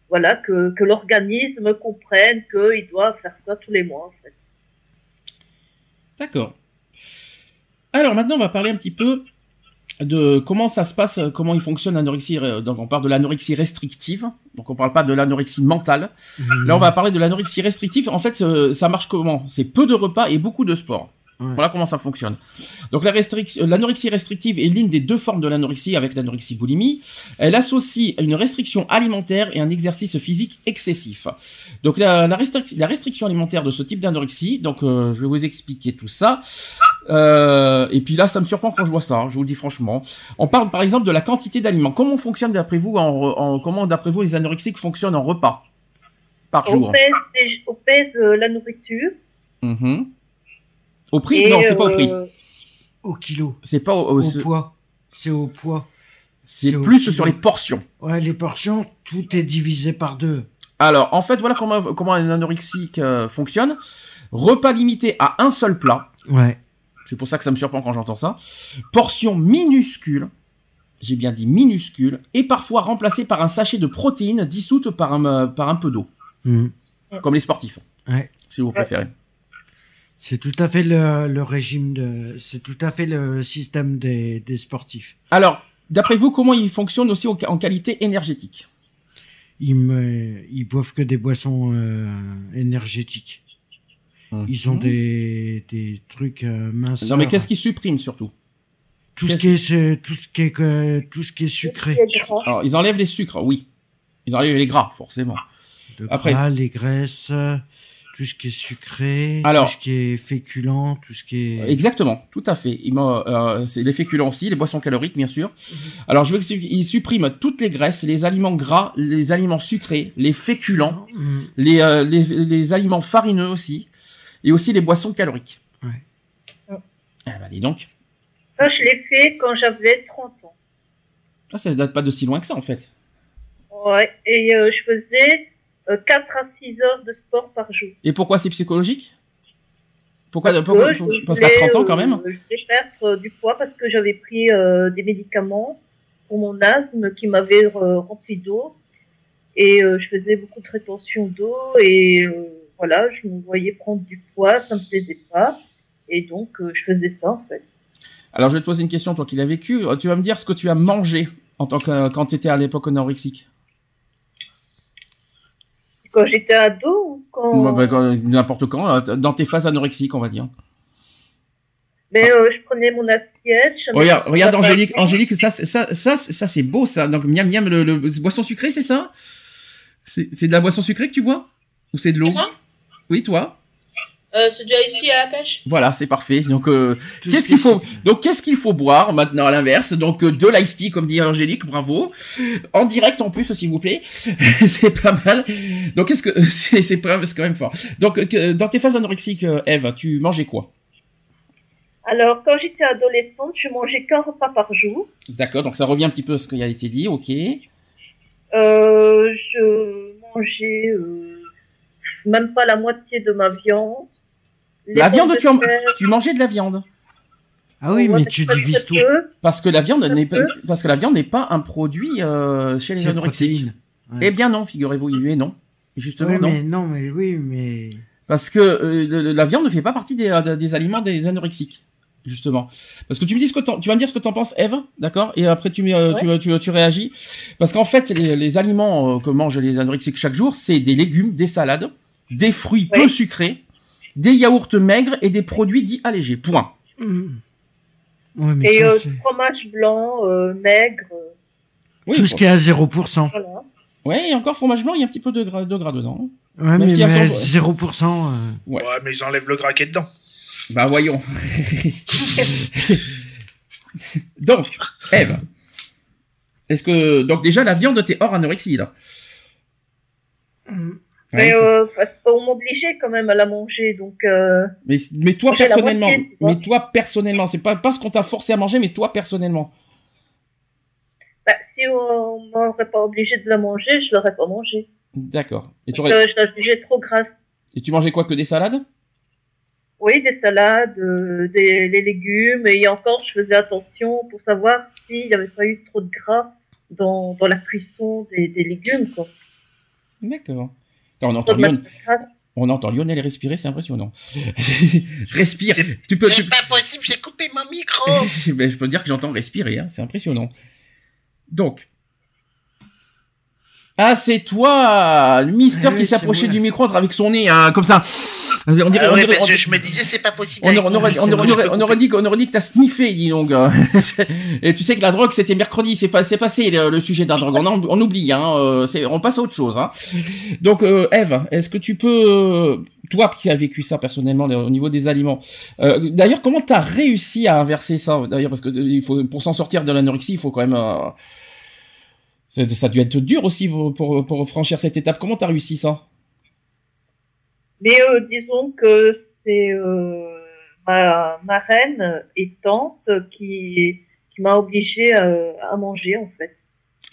voilà, que, que l'organisme comprenne qu'il doit faire ça tous les mois. En fait. D'accord. Alors maintenant, on va parler un petit peu de comment ça se passe, euh, comment il fonctionne l'anorexie. Donc on parle de l'anorexie restrictive. Donc on parle pas de l'anorexie mentale. Là, on va parler de l'anorexie restrictive. En fait, euh, ça marche comment? C'est peu de repas et beaucoup de sport. Ouais. Voilà comment ça fonctionne. Donc la restric- l'anorexie restrictive est l'une des deux formes de l'anorexie avec l'anorexie boulimie. Elle associe une restriction alimentaire et un exercice physique excessif. Donc la, la, restric- la restriction alimentaire de ce type d'anorexie, donc euh, je vais vous expliquer tout ça. Euh, et puis là, ça me surprend quand je vois ça, hein, je vous le dis franchement. On parle par exemple de la quantité d'aliments. Comment fonctionne d'après vous, en, comment d'après vous les anorexiques fonctionnent en repas par On jour? pèse, on pèse euh, la nourriture. Mhm. Au prix et, Non, c'est pas au prix. euh, Au kilo. C'est pas au, au- Au c'est- poids. C'est au poids. c'est plus sur les portions. Ouais, les portions, tout est divisé par deux. Alors, en fait, voilà comment, comment un anorexique euh, fonctionne. Repas limité à un seul plat. Ouais. C'est pour ça que ça me surprend quand j'entends ça. Portion minuscule. J'ai bien dit minuscule. Et parfois remplacée par un sachet de protéines dissoutes par un, euh, par un peu d'eau. Mhm. Comme les sportifs. Ouais. Si vous préférez. C'est tout à fait le, le régime de, c'est tout à fait le système des, des sportifs. Alors, d'après vous, comment il fonctionne aussi au- en qualité énergétique? Ils me, ils boivent que des boissons euh, énergétiques. Ils ont Mhm. des, des trucs euh, minces. Non, mais qu'est-ce qu'ils suppriment surtout? Tout ce qui est, c'est- tout ce qui est, tout ce qui est sucré. Alors, ils enlèvent les sucres, oui. Ils enlèvent les gras, forcément. Le Après- gras, les graisses, euh, tout ce qui est sucré, Alors- tout ce qui est féculent, tout ce qui est. Exactement, tout à fait. Il m'a- euh, c'est les féculents aussi, les boissons caloriques, bien sûr. Alors, je veux qu'ils suppriment toutes les graisses, les aliments gras, les aliments sucrés, les féculents, Mhm. les, euh, les, les aliments farineux aussi, et aussi les boissons caloriques. Ouais. Ah bah dis donc. Ça, je l'ai fait quand j'avais 30 ans. Ah, ça date pas de si loin que ça, en fait. Ouais. Et euh, je faisais euh, 4 à 6 heures de sport par jour. Et pourquoi c'est psychologique? Pourquoi, Parce pourquoi- que je Parce qu'à voulais, 30 ans, quand euh, même Je voulais perdre euh, du poids parce que j'avais pris euh, des médicaments pour mon asthme qui m'avaient euh, rempli d'eau. Et euh, je faisais beaucoup de rétention d'eau. Et euh, voilà, je me voyais prendre du poids, ça me plaisait pas. Et donc, euh, je faisais ça, en fait. Alors, je vais te poser une question, toi qui l'as vécu. Euh, Tu vas me dire ce que tu as mangé en tant que, quand tu étais à l'époque anorexique. Quand j'étais ado ou quand... Bah, bah, quand- N'importe quand, euh, dans tes phases anorexiques, on va dire. Mais euh, je prenais mon assiette. Regarde, regarde Angélique, Angélique, ça, c'est- ça, ça, ça c'est beau ça. Donc miam miam, le, le boisson sucrée, c'est ça? C'est c'est de la boisson sucrée que tu bois? Ou c'est de l'eau? Oui, toi? Euh, c'est déjà ici à la pêche Voilà, c'est parfait. Donc euh, qu'est-ce ce qu'il qui faut Donc qu'est-ce qu'il faut boire maintenant à l'inverse? Donc euh, de l'ice tea comme dit Angélique, bravo. En direct en plus s'il vous plaît. c'est pas mal. Donc qu'est-ce que c'est c'est pas- c'est quand même fort. Donc euh, que- dans tes phases anorexiques Eve, tu mangeais quoi? Alors, quand j'étais adolescente, je mangeais qu'un repas par jour. D'accord, donc ça revient un petit peu à ce qui a été dit, OK. Euh, je mangeais euh, même pas la moitié de ma viande. La viande de tu en- tu mangeais de la viande Ah oui, mais tu divises tout. Parce que la viande n'est pas, parce que la viande n'est pas un produit euh, chez les anorexiques. Ouais. Eh bien non, figurez-vous, il est non. justement, Oui, non mais non, mais oui, mais. Parce que euh, le- le- la viande ne fait pas partie des, euh, des aliments des anorexiques, justement. Parce que tu me dis ce que t'en- tu vas me dire ce que t'en penses, Eve, d'accord? Et après tu, me- tu, tu, tu réagis. Parce qu'en fait, les, les aliments que mangent les anorexiques chaque jour, c'est des légumes, des salades, des fruits peu sucrés, des yaourts maigres et des produits dits allégés. Point. Mm. Ouais, mais Et ça, euh, fromage blanc, euh, maigre, euh, Oui, tout ce qui est à 0%. voilà. ouais, et encore fromage blanc, il y a un petit peu de gras, de gras dedans. Ouais, Même mais, a mais cent- 0%. euh, Ouais. Ouais, mais ils enlèvent le gras qui est dedans. Bah voyons. donc, Eve, est-ce que donc déjà la viande t'es hors anorexie là Mm. Mais c'est- euh, parce m'obligeait quand même à la manger, donc euh, mais, mais toi personnellement, moitié, mais toi personnellement, c'est pas pas ce qu'on t'a forcé à manger, mais toi personnellement. bah, si on m'aurait pas obligé de la manger, je l'aurais pas mangé. D'accord. Et, tu Parce aurais- je la jugeais trop grasse. et tu mangeais quoi que des salades? Oui, des salades, euh, des les légumes, et encore, je faisais attention pour savoir s'il n'y avait pas eu trop de gras dans, dans la cuisson des, des légumes, quoi. D'accord. Attends, On entend, de Lion- matière grasse. on entend Lionel respirer, c'est impressionnant. Respire. Tu peux. tu- pas possible, j'ai coupé mon micro. Ben, je peux dire que j'entends respirer, hein, c'est impressionnant. Donc. Ah, c'est toi, le Mister Ah qui s'approchait du micro avec son nez, hein, comme ça. On dirait, on dirait- Ah on ouais, dirait- parce on- que je me disais, c'est pas possible. on aurait, on aurait- micro, on aurait- je on aurait- peux on aurait dit, qu'on aurait dit que t'as sniffé, dis donc. Et tu sais que la drogue, c'était mercredi, c'est pas, c'est passé le, le sujet de la drogue. On, en- on oublie, hein. euh, on passe à autre chose, hein. Donc, euh, Eve, est-ce que tu peux, euh, toi qui as vécu ça personnellement le- au niveau des aliments, euh, d'ailleurs, comment t'as réussi à inverser ça D'ailleurs, parce que il faut, pour s'en sortir de l'anorexie, il faut quand même. euh, ça, ça a dû être dur aussi pour, pour, pour franchir cette étape. Comment t'as réussi ça? Mais euh, disons que c'est euh, ma, ma reine et tante qui, qui m'a obligée à, à manger, en fait.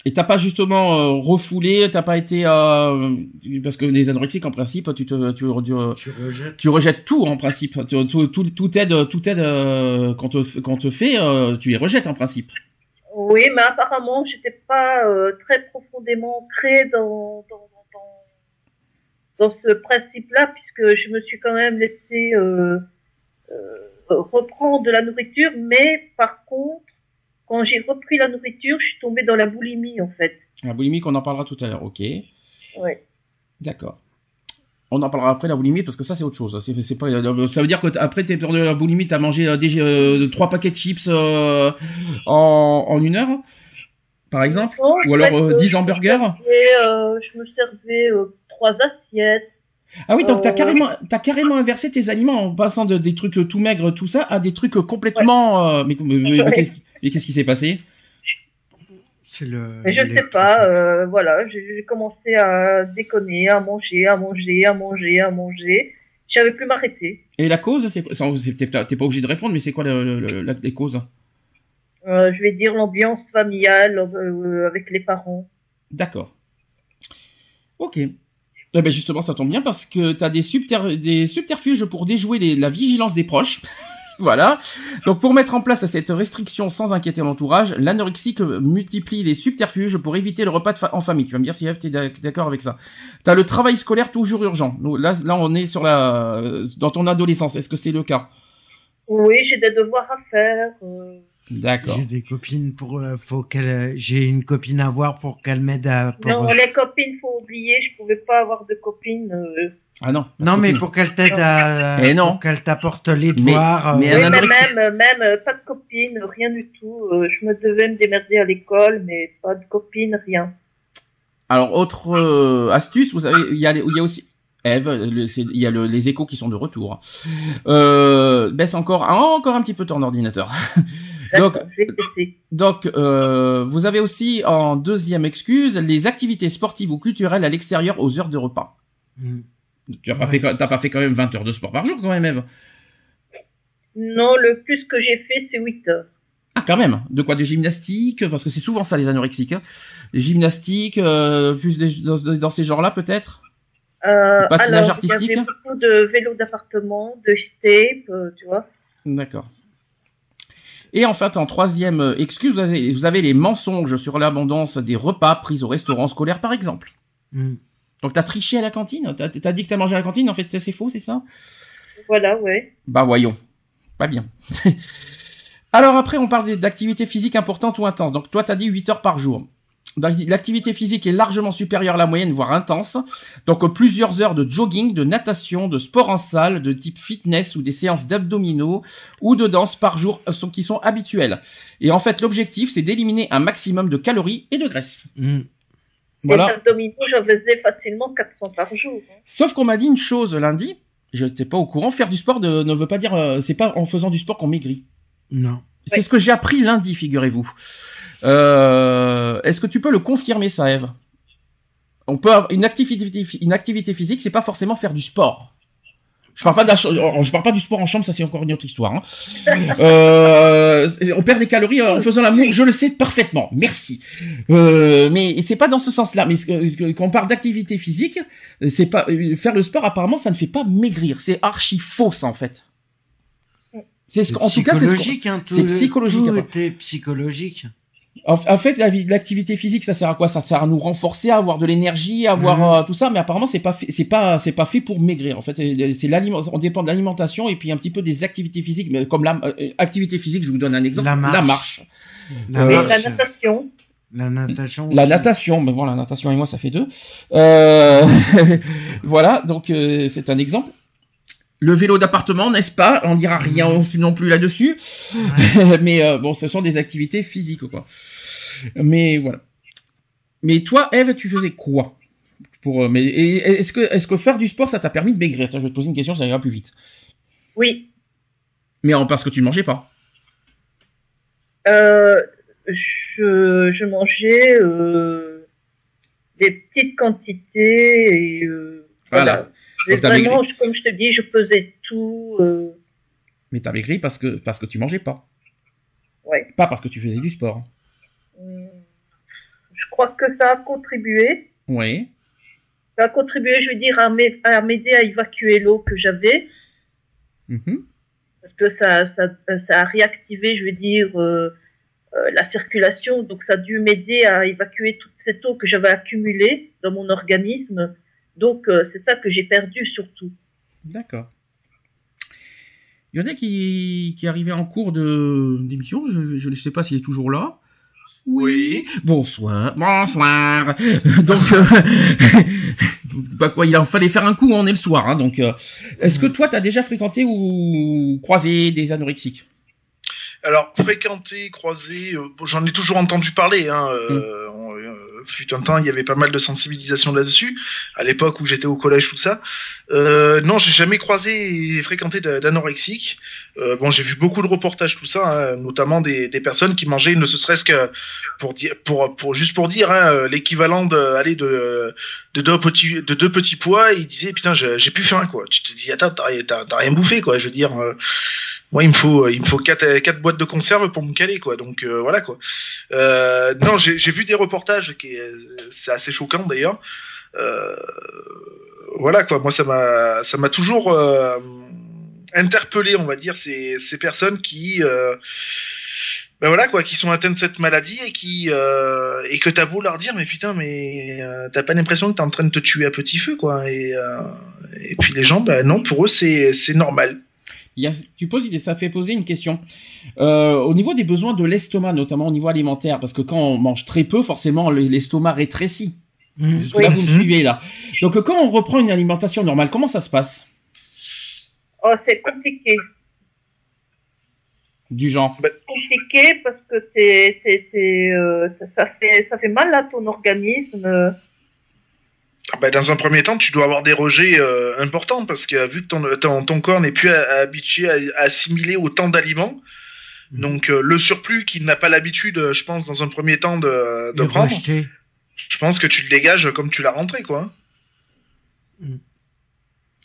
Et t'as pas justement euh, refoulé, t'as pas été euh, parce que les anorexiques en principe, tu te, tu, tu, Tu rejettes. tu rejettes tout en principe, tout, tout, tout, tout aide, tout aide euh, qu'on te, qu'on te fait, euh, tu les rejettes en principe. Oui, mais apparemment, j'étais pas euh, très profondément ancrée dans, dans, dans, dans ce principe-là, puisque je me suis quand même laissée euh, euh, reprendre de la nourriture, mais par contre, quand j'ai repris la nourriture, je suis tombée dans la boulimie, en fait. La boulimie, on en parlera tout à l'heure, ok. Ouais. D'accord. On en parlera après la boulimie parce que ça c'est autre chose. C'est, c'est pas, euh, ça veut dire que après t'es peur de la boulimie, t'as mangé euh, des, euh, trois paquets de chips euh, en, en une heure, par exemple, Non, ou alors euh, 10 hamburgers. Et euh, je me servais euh, trois assiettes. Ah oui, donc t'as carrément, t'as carrément inversé tes aliments en passant de des trucs tout maigres, tout ça, à des trucs complètement. euh, mais mais- mais- mais Ouais. qu'est-ce qui- mais qu'est-ce qui s'est passé? C'est le. Mais je les- sais pas, euh, voilà, j'ai commencé à déconner, à manger, à manger, à manger, à manger. Je savais plus m'arrêter. Et la cause, c'est T'es pas obligé de répondre, mais c'est quoi le, le- le- la- les causes? Euh, je vais dire l'ambiance familiale euh, avec les parents. D'accord. Ok. Eh ben justement, ça tombe bien parce que t'as des, subter- des subterfuges pour déjouer les- la vigilance des proches. voilà. Donc pour mettre en place cette restriction sans inquiéter l'entourage, l'anorexique multiplie les subterfuges pour éviter le repas de fa- en famille. Tu vas me dire si Eve, t'es d'ac- d'accord avec ça. T'as le travail scolaire toujours urgent. Nous, Là, là, on est sur la dans ton adolescence. Est-ce que c'est le cas? Oui, j'ai des devoirs à faire. euh, D'accord. J'ai des copines pour. euh, faut qu'elle. J'ai une copine à voir pour qu'elle m'aide à. pour- Non, les copines, faut oublier, je pouvais pas avoir de copines. euh. Ah non. Non, mais copine. pour qu'elle t'aide à. Eh non. Pour qu'elle t'apporte les devoirs. mais euh, Oui, mais même, même euh, pas de copines, rien du tout. Euh, je me devais me démerder à l'école, mais pas de copines, rien. Alors, autre euh, astuce, vous savez, il y a, y aussi... Eve, il y a le- les échos qui sont de retour. Euh, baisse encore, ah, encore un petit peu ton ordinateur. Donc, D'accord, je vais tester. donc euh, vous avez aussi en deuxième excuse les activités sportives ou culturelles à l'extérieur aux heures de repas. mm. Tu as pas Ouais. fait, t'as pas fait quand même 20 heures de sport par jour quand même, Eve. Non, le plus que j'ai fait, c'est 8 heures. Ah, quand même. De quoi De gymnastique Parce que c'est souvent ça les anorexiques. Hein. Les gymnastiques, euh, plus des- dans, dans ces genres-là peut-être? Euh, patinage alors, artistique Il y avait beaucoup de vélos d'appartement, de tape, euh, tu vois. D'accord. Et enfin, en troisième euh, excuse, vous avez, vous avez les mensonges sur l'abondance des repas pris au restaurant scolaire, par exemple. Mm. Donc t'as triché à la cantine T'as t'as dit que t'as mangé à la cantine, en fait c'est faux, c'est ça? Voilà, ouais. Bah voyons. Pas bien. Alors après, on parle d'activité physique importante ou intense. Donc toi, t'as dit 8 heures par jour. L'activité physique est largement supérieure à la moyenne, voire intense. Donc plusieurs heures de jogging, de natation, de sport en salle, de type fitness ou des séances d'abdominaux ou de danse par jour sont, qui sont habituelles. Et en fait, l'objectif, c'est d'éliminer un maximum de calories et de graisse. Mm. Voilà. Les abdominaux, j'en faisais facilement 400 par jour. hein. Sauf qu'on m'a dit une chose lundi. Je n'étais pas au courant. Faire du sport de- ne veut pas dire, euh, c'est pas en faisant du sport qu'on maigrit. Non. C'est ce que j'ai appris lundi, figurez-vous. Euh, Est-ce que tu peux le confirmer, ça, Eve? On peut avoir une activité, une activité physique, c'est pas forcément faire du sport. Je parle pas, de la je parle pas du sport en chambre, ça c'est encore une autre histoire. hein. Euh, on perd des calories en faisant l'amour, je le sais parfaitement. Merci. Euh, mais c'est pas dans ce sens-là. Mais ce que- ce que- quand on parle d'activité physique, c'est pas euh, faire le sport. Apparemment, ça ne fait pas maigrir. C'est archi faux, ça en fait. C'est ce, en tout cas, c'est psychologique, hein, tout- c'est psychologique, Tout attends. était psychologique. En, en fait, la l'activité physique, ça sert à quoi? Ça sert à nous renforcer, à avoir de l'énergie, à avoir Mhm. euh, tout ça. Mais apparemment, c'est pas, c'est pas, c'est pas fait pour maigrir. En fait, c'est l'aliment. On dépend de l'alimentation et puis un petit peu des activités physiques. Mais comme la euh, activité physique, je vous donne un exemple. La marche. La marche, La, Euh, Et marche, la natation. la natation. la natation. Mais bon, la natation et moi, ça fait deux. Euh, voilà. Donc euh, c'est un exemple. Le vélo d'appartement, n'est-ce pas? On dira rien non plus là-dessus. mais euh, bon, ce sont des activités physiques, quoi. Mais voilà. Mais toi, Eve, tu faisais quoi pour euh, mais est-ce que est-ce que faire du sport, ça t'a permis de maigrir? Attends, Je vais te poser une question, ça ira plus vite. Oui. Mais en, parce que tu ne mangeais pas. Euh, je, je mangeais euh, des petites quantités et euh, Voilà. T'as vraiment, je- comme je te dis, je pesais tout. Mais t'as maigri parce que parce que tu mangeais pas. Ouais. Pas parce que tu faisais du sport. Je crois que ça a contribué. Oui. Ça a contribué, je veux dire, à m'ai- à m'aider à évacuer l'eau que j'avais. Mhm. parce que ça, ça, ça a réactivé, je veux dire, euh, euh, la circulation. Donc, ça a dû m'aider à évacuer toute cette eau que j'avais accumulée dans mon organisme. Donc, euh, c'est ça que j'ai perdu surtout. D'accord. Il y en a qui, qui arrivaient en cours d'émission, je ne sais pas s'il est toujours là. Oui. Bonsoir. Bonsoir. donc, euh, bah quoi, il en fallait faire un coup, on est le soir. Hein, donc, euh, est-ce que toi, tu as déjà fréquenté ou croisé des anorexiques? Alors, fréquenter, croiser, euh, j'en ai toujours entendu parler. Hein, Mm. Fut un temps, il y avait pas mal de sensibilisation là-dessus, à l'époque où j'étais au collège, tout ça. Euh, non, j'ai jamais croisé et fréquenté d'a- d'anorexiques. Euh, bon, j'ai vu beaucoup de reportages, tout ça, hein, notamment des, personnes qui mangeaient, ne serait-ce que pour dire, pour, juste pour dire, hein, l'équivalent de, de, de deux petits, de deux petits pois, et ils disaient, putain, j'ai plus faim, quoi. Tu te dis, attends, t'as rien bouffé, quoi. Je veux dire. euh, moi, il me faut, il me faut quatre, quatre boîtes de conserve pour me caler, quoi. Donc euh, voilà, quoi. Euh, non, j'ai vu des reportages qui, est- c'est assez choquant d'ailleurs. Euh, voilà, quoi. Moi, ça m'a, ça m'a toujours euh, interpellé, on va dire, ces, ces personnes qui, euh, ben voilà, quoi, qui sont atteintes de cette maladie et qui, euh, et que t'as beau leur dire, mais putain, mais euh, t'as pas l'impression que t'es en train de te tuer à petit feu, quoi. Et, euh, et puis les gens, ben non, pour eux, c'est, c'est normal. Il y a, tu poses, ça fait poser une question. Euh, au niveau des besoins de l'estomac, notamment au niveau alimentaire, parce que quand on mange très peu, forcément, le- l'estomac rétrécit. Mmh. Là, Oui. vous me Mhm. suivez là. Donc, euh, quand on reprend une alimentation normale, comment ça se passe? Oh, c'est compliqué. Du genre Compliqué parce que c'est, c'est, c'est, euh, ça, ça fait, ça fait mal à ton organisme. Euh. Ah bah, dans un premier temps, tu dois avoir des rejets euh, importants parce que vu que ton, ton, ton corps n'est plus à- à habitué à, à assimiler autant d'aliments, Mhm. donc euh, le surplus qu'il n'a pas l'habitude, euh, je pense, dans un premier temps de, de prendre, je pense que tu le dégages comme tu l'as rentré, quoi. Mm.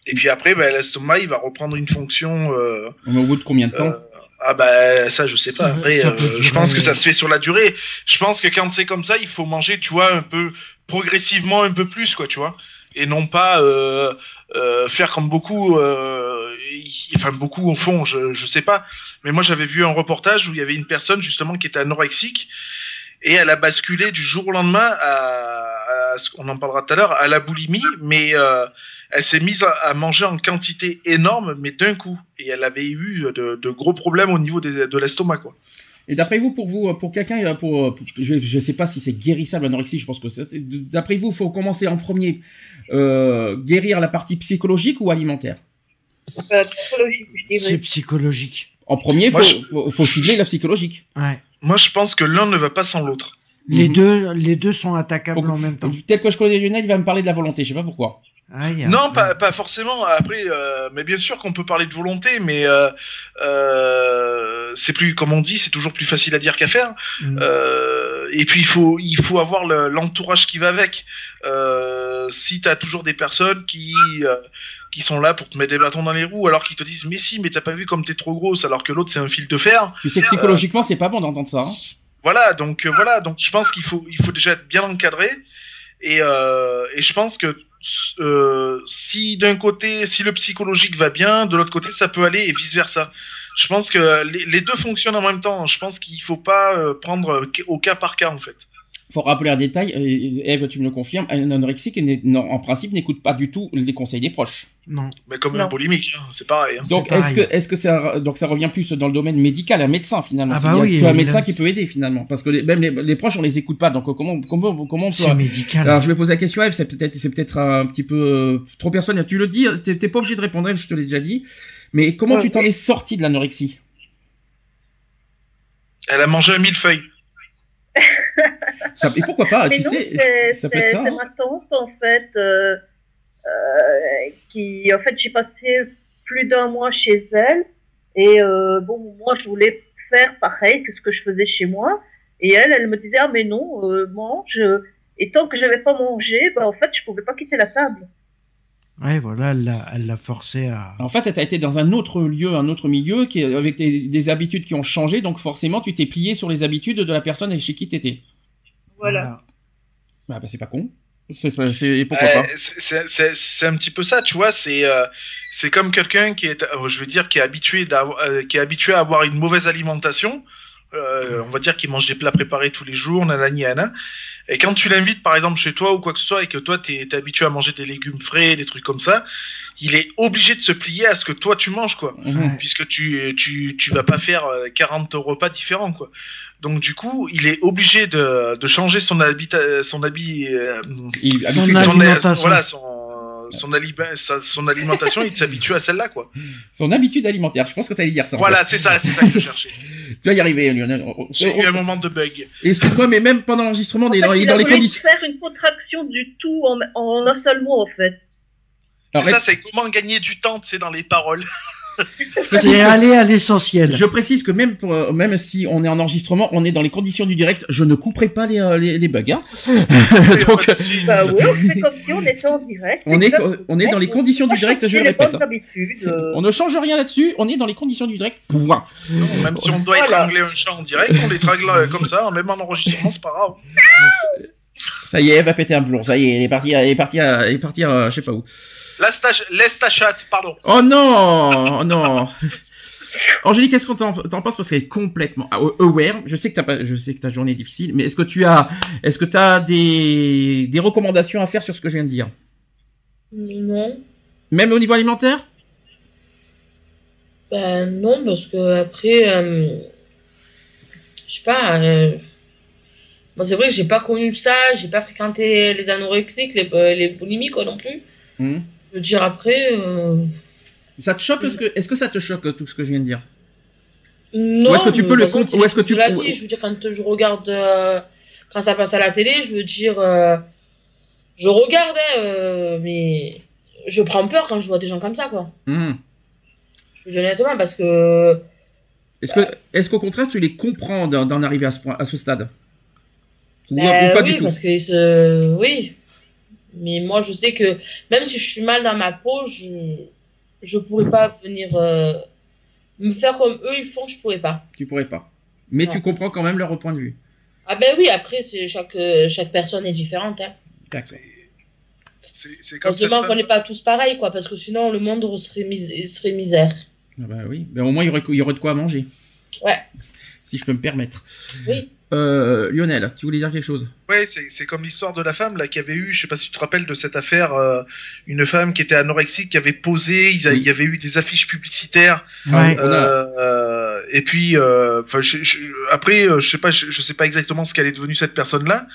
Et puis après, bah, l'estomac, il va reprendre une fonction. euh, Au bout de combien de temps euh, ah bah ça, je sais pas. Après, euh, je pense que ça se fait sur la durée. Je pense que quand c'est comme ça, il faut manger, tu vois, un peu progressivement, un peu plus, quoi, tu vois, et non pas euh, euh, faire comme beaucoup. Euh, y- enfin, beaucoup au fond, je je sais pas. Mais moi, j'avais vu un reportage où il y avait une personne justement qui était anorexique et elle a basculé du jour au lendemain à, à qu'on en parlera tout à l'heure, à la boulimie, mais euh, elle s'est mise à, à manger en quantité énorme, mais d'un coup. Et elle avait eu de, de gros problèmes au niveau des, de l'estomac, quoi. Et d'après vous, pour vous, pour quelqu'un, euh, pour, pour- je, je sais pas si c'est guérissable l'anorexie, je pense que c'est. D'après vous, il faut commencer en premier euh, guérir la partie psychologique ou alimentaire? Euh, psychologique, je C'est psychologique. En premier, faut, je- faut, faut cibler la psychologique. Ouais. Moi, je pense que l'un ne va pas sans l'autre. Les Mhm. deux, les deux sont attaquables Donc, en même temps. Tel que je connais Lionel, il va me parler de la volonté, je sais pas pourquoi. Ah, Non, pas, pas forcément. Après, euh, mais bien sûr qu'on peut parler de volonté, mais euh, euh, c'est plus, comme on dit, c'est toujours plus facile à dire qu'à faire. Mm. Euh, et puis il faut, il faut avoir le- l'entourage qui va avec. Euh, si tu as toujours des personnes qui, euh, qui sont là pour te mettre des bâtons dans les roues, alors qu'ils te disent mais si, mais t'as pas vu comme t'es trop grosse, alors que l'autre c'est un fil de fer. Tu sais que psychologiquement, c'est pas bon d'entendre ça. hein. Voilà, donc euh, voilà, donc je pense qu'il faut, il faut déjà être bien encadré. Et, euh, et je pense que euh, si d'un côté, si le psychologique va bien, de l'autre côté, ça peut aller et vice versa. Je pense que les, les deux fonctionnent en même temps. Je pense qu'il faut pas euh, prendre au cas par cas en fait. Faut rappeler un détail, euh, Eve, tu me le confirmes, un anorexique, non, en principe, n'écoute pas du tout les conseils des proches. Non. Mais comme un polémique, hein, c'est pareil. hein. Donc, est-ce que, est-ce que ça, donc ça revient plus dans le domaine médical, un médecin finalement Ah C'est bah oui, un médecin qui peut aider finalement, parce que les- même les, les proches, on les écoute pas. Donc, euh, comment, comment, comment on peut C'est médical. Alors, je vais poser la question à Eve, c'est peut-être, c'est peut-être un petit peu euh, trop personnel. Tu le dis, t'es pas obligé de répondre, Eve, je te l'ai déjà dit. Mais comment Ouais, tu t'en es sorti de l'anorexie? Elle a mangé un millefeuille. Ça- Et pourquoi pas Mais Tu non, sais, ça peut être ça. c'est hein. ma tante, en fait, euh, euh, qui, en fait, j'ai passé plus d'un mois chez elle. Et euh, bon, moi, je voulais faire pareil que ce que je faisais chez moi. Et elle, elle me disait, ah, mais non, euh, mange. Et tant que je n'avais pas mangé, bah, en fait, je pouvais pas quitter la table. Ouais, voilà, elle l'a, forcé à. En fait, tu as été dans un autre lieu, un autre milieu, qui, avec des, des habitudes qui ont changé, donc forcément, tu t'es plié sur les habitudes de la personne chez qui tu étais. Voilà. Bah, bah, c'est pas con. C'est, Euh, pas? c'est- c'est- c'est c'est un petit peu ça, tu vois. C'est euh, c'est comme quelqu'un qui est, euh, je veux dire, qui est habitué euh, qui est habitué à avoir une mauvaise alimentation. Euh, on va dire qu'il mange des plats préparés tous les jours, nanani, nana. Et quand tu l'invites, par exemple, chez toi ou quoi que ce soit, et que toi, t'es es habitué à manger des légumes frais, des trucs comme ça, il est obligé de se plier à ce que toi, tu manges, quoi. Puisque tu, tu, tu vas pas faire euh, 40 repas différents, quoi. Donc, du coup, il est obligé de, de changer son habit, son habit, euh, Il- Son alimentation. voilà, son, son, sa- son alimentation, il s'habitue à celle-là, quoi. son habitude alimentaire. Je pense que tu allais dire ça. Voilà, c'est ça, c'est ça que je cherchais. Tu vas y arriver, Lionel. J'ai eu un moment de bug. Excuse-moi, mais même pendant l'enregistrement, on est En dans, fait, il dans a les conditions. faire une contraction du tout en, en un seul mot, en fait. C'est ça, c'est comment gagner du temps, tu sais, dans les paroles. C'est aller à l'essentiel. Je précise que même, pour, euh, même si on est en enregistrement, on est dans les conditions du direct. Je ne couperai pas les, euh, les, les bugs. hein. Donc. Bah oui, on fait comme si on était en direct. On est- on est dans les conditions du direct, je le répète. habitudes, euh, on ne change rien là-dessus. On est dans les conditions du direct. Point. Non, même si on doit Voilà. étrangler un chat en direct, on l'étrangle comme ça, même en enregistrement, c'est pas grave. Ça y est, elle va péter un plomb. Ça y est, elle est partie, elle est partie, elle est partie, à- je sais pas où. Ta chatte, pardon. Oh non, oh non. Angélique, qu'est-ce qu'on t'en t'en penses parce qu'elle est complètement aware? Je sais que t'as pas, je sais que ta journée est difficile, mais est-ce que tu as, est-ce que t'as des des recommandations à faire sur ce que je viens de dire, Non. même au niveau alimentaire? Ben non, parce que après, euh, je sais pas. euh, Moi, c'est vrai que j'ai pas connu ça, j'ai pas fréquenté les anorexiques, les, euh, les boulimiques, quoi, non plus. Hmm. Je veux dire, après. euh, Ça te choque ce que, est-ce que ça te choque tout ce que je viens de dire? Non, Ou est-ce que tu peux le toute façon, comp- c'est ou est-ce que tu- Je veux dire, quand je regarde. euh, Quand ça passe à la télé, je veux dire. euh, Je regarde, hein, mais. Je prends peur quand je vois des gens comme ça, quoi. Hmm. Je vous dis honnêtement, parce que. Est-ce que, est-ce qu'au contraire tu les comprends d'en arriver à ce point, à ce stade? Ou, Ben ou pas oui, du tout? parce que oui. Mais moi, je sais que même si je suis mal dans ma peau, je je pourrais pas venir euh, me faire comme eux ils font, je pourrais pas. Tu pourrais pas. Mais Non. tu comprends quand même leur point de vue. Ah ben oui, après c'est chaque chaque personne est différente. Hein. D'accord. C'est c'est comme Heureusement qu'on n'est pas tous pareils, quoi, parce que sinon le monde serait, mis... serait misère. Ah bah oui. Ben au moins il y aurait, il y aurait de quoi manger. Ouais. Si je peux me permettre. Oui. Euh, Lionel, tu voulais dire quelque chose? Ouais, c'est comme l'histoire de la femme là qui avait eu, je sais pas si tu te rappelles de cette affaire, euh, une femme qui était anorexique, qui avait posé, Oui. il y avait eu des affiches publicitaires, Ouais. On a- euh, et puis euh, enfin, je- je- après, je sais pas, je, je sais pas exactement ce qu'elle est devenue cette personne-là,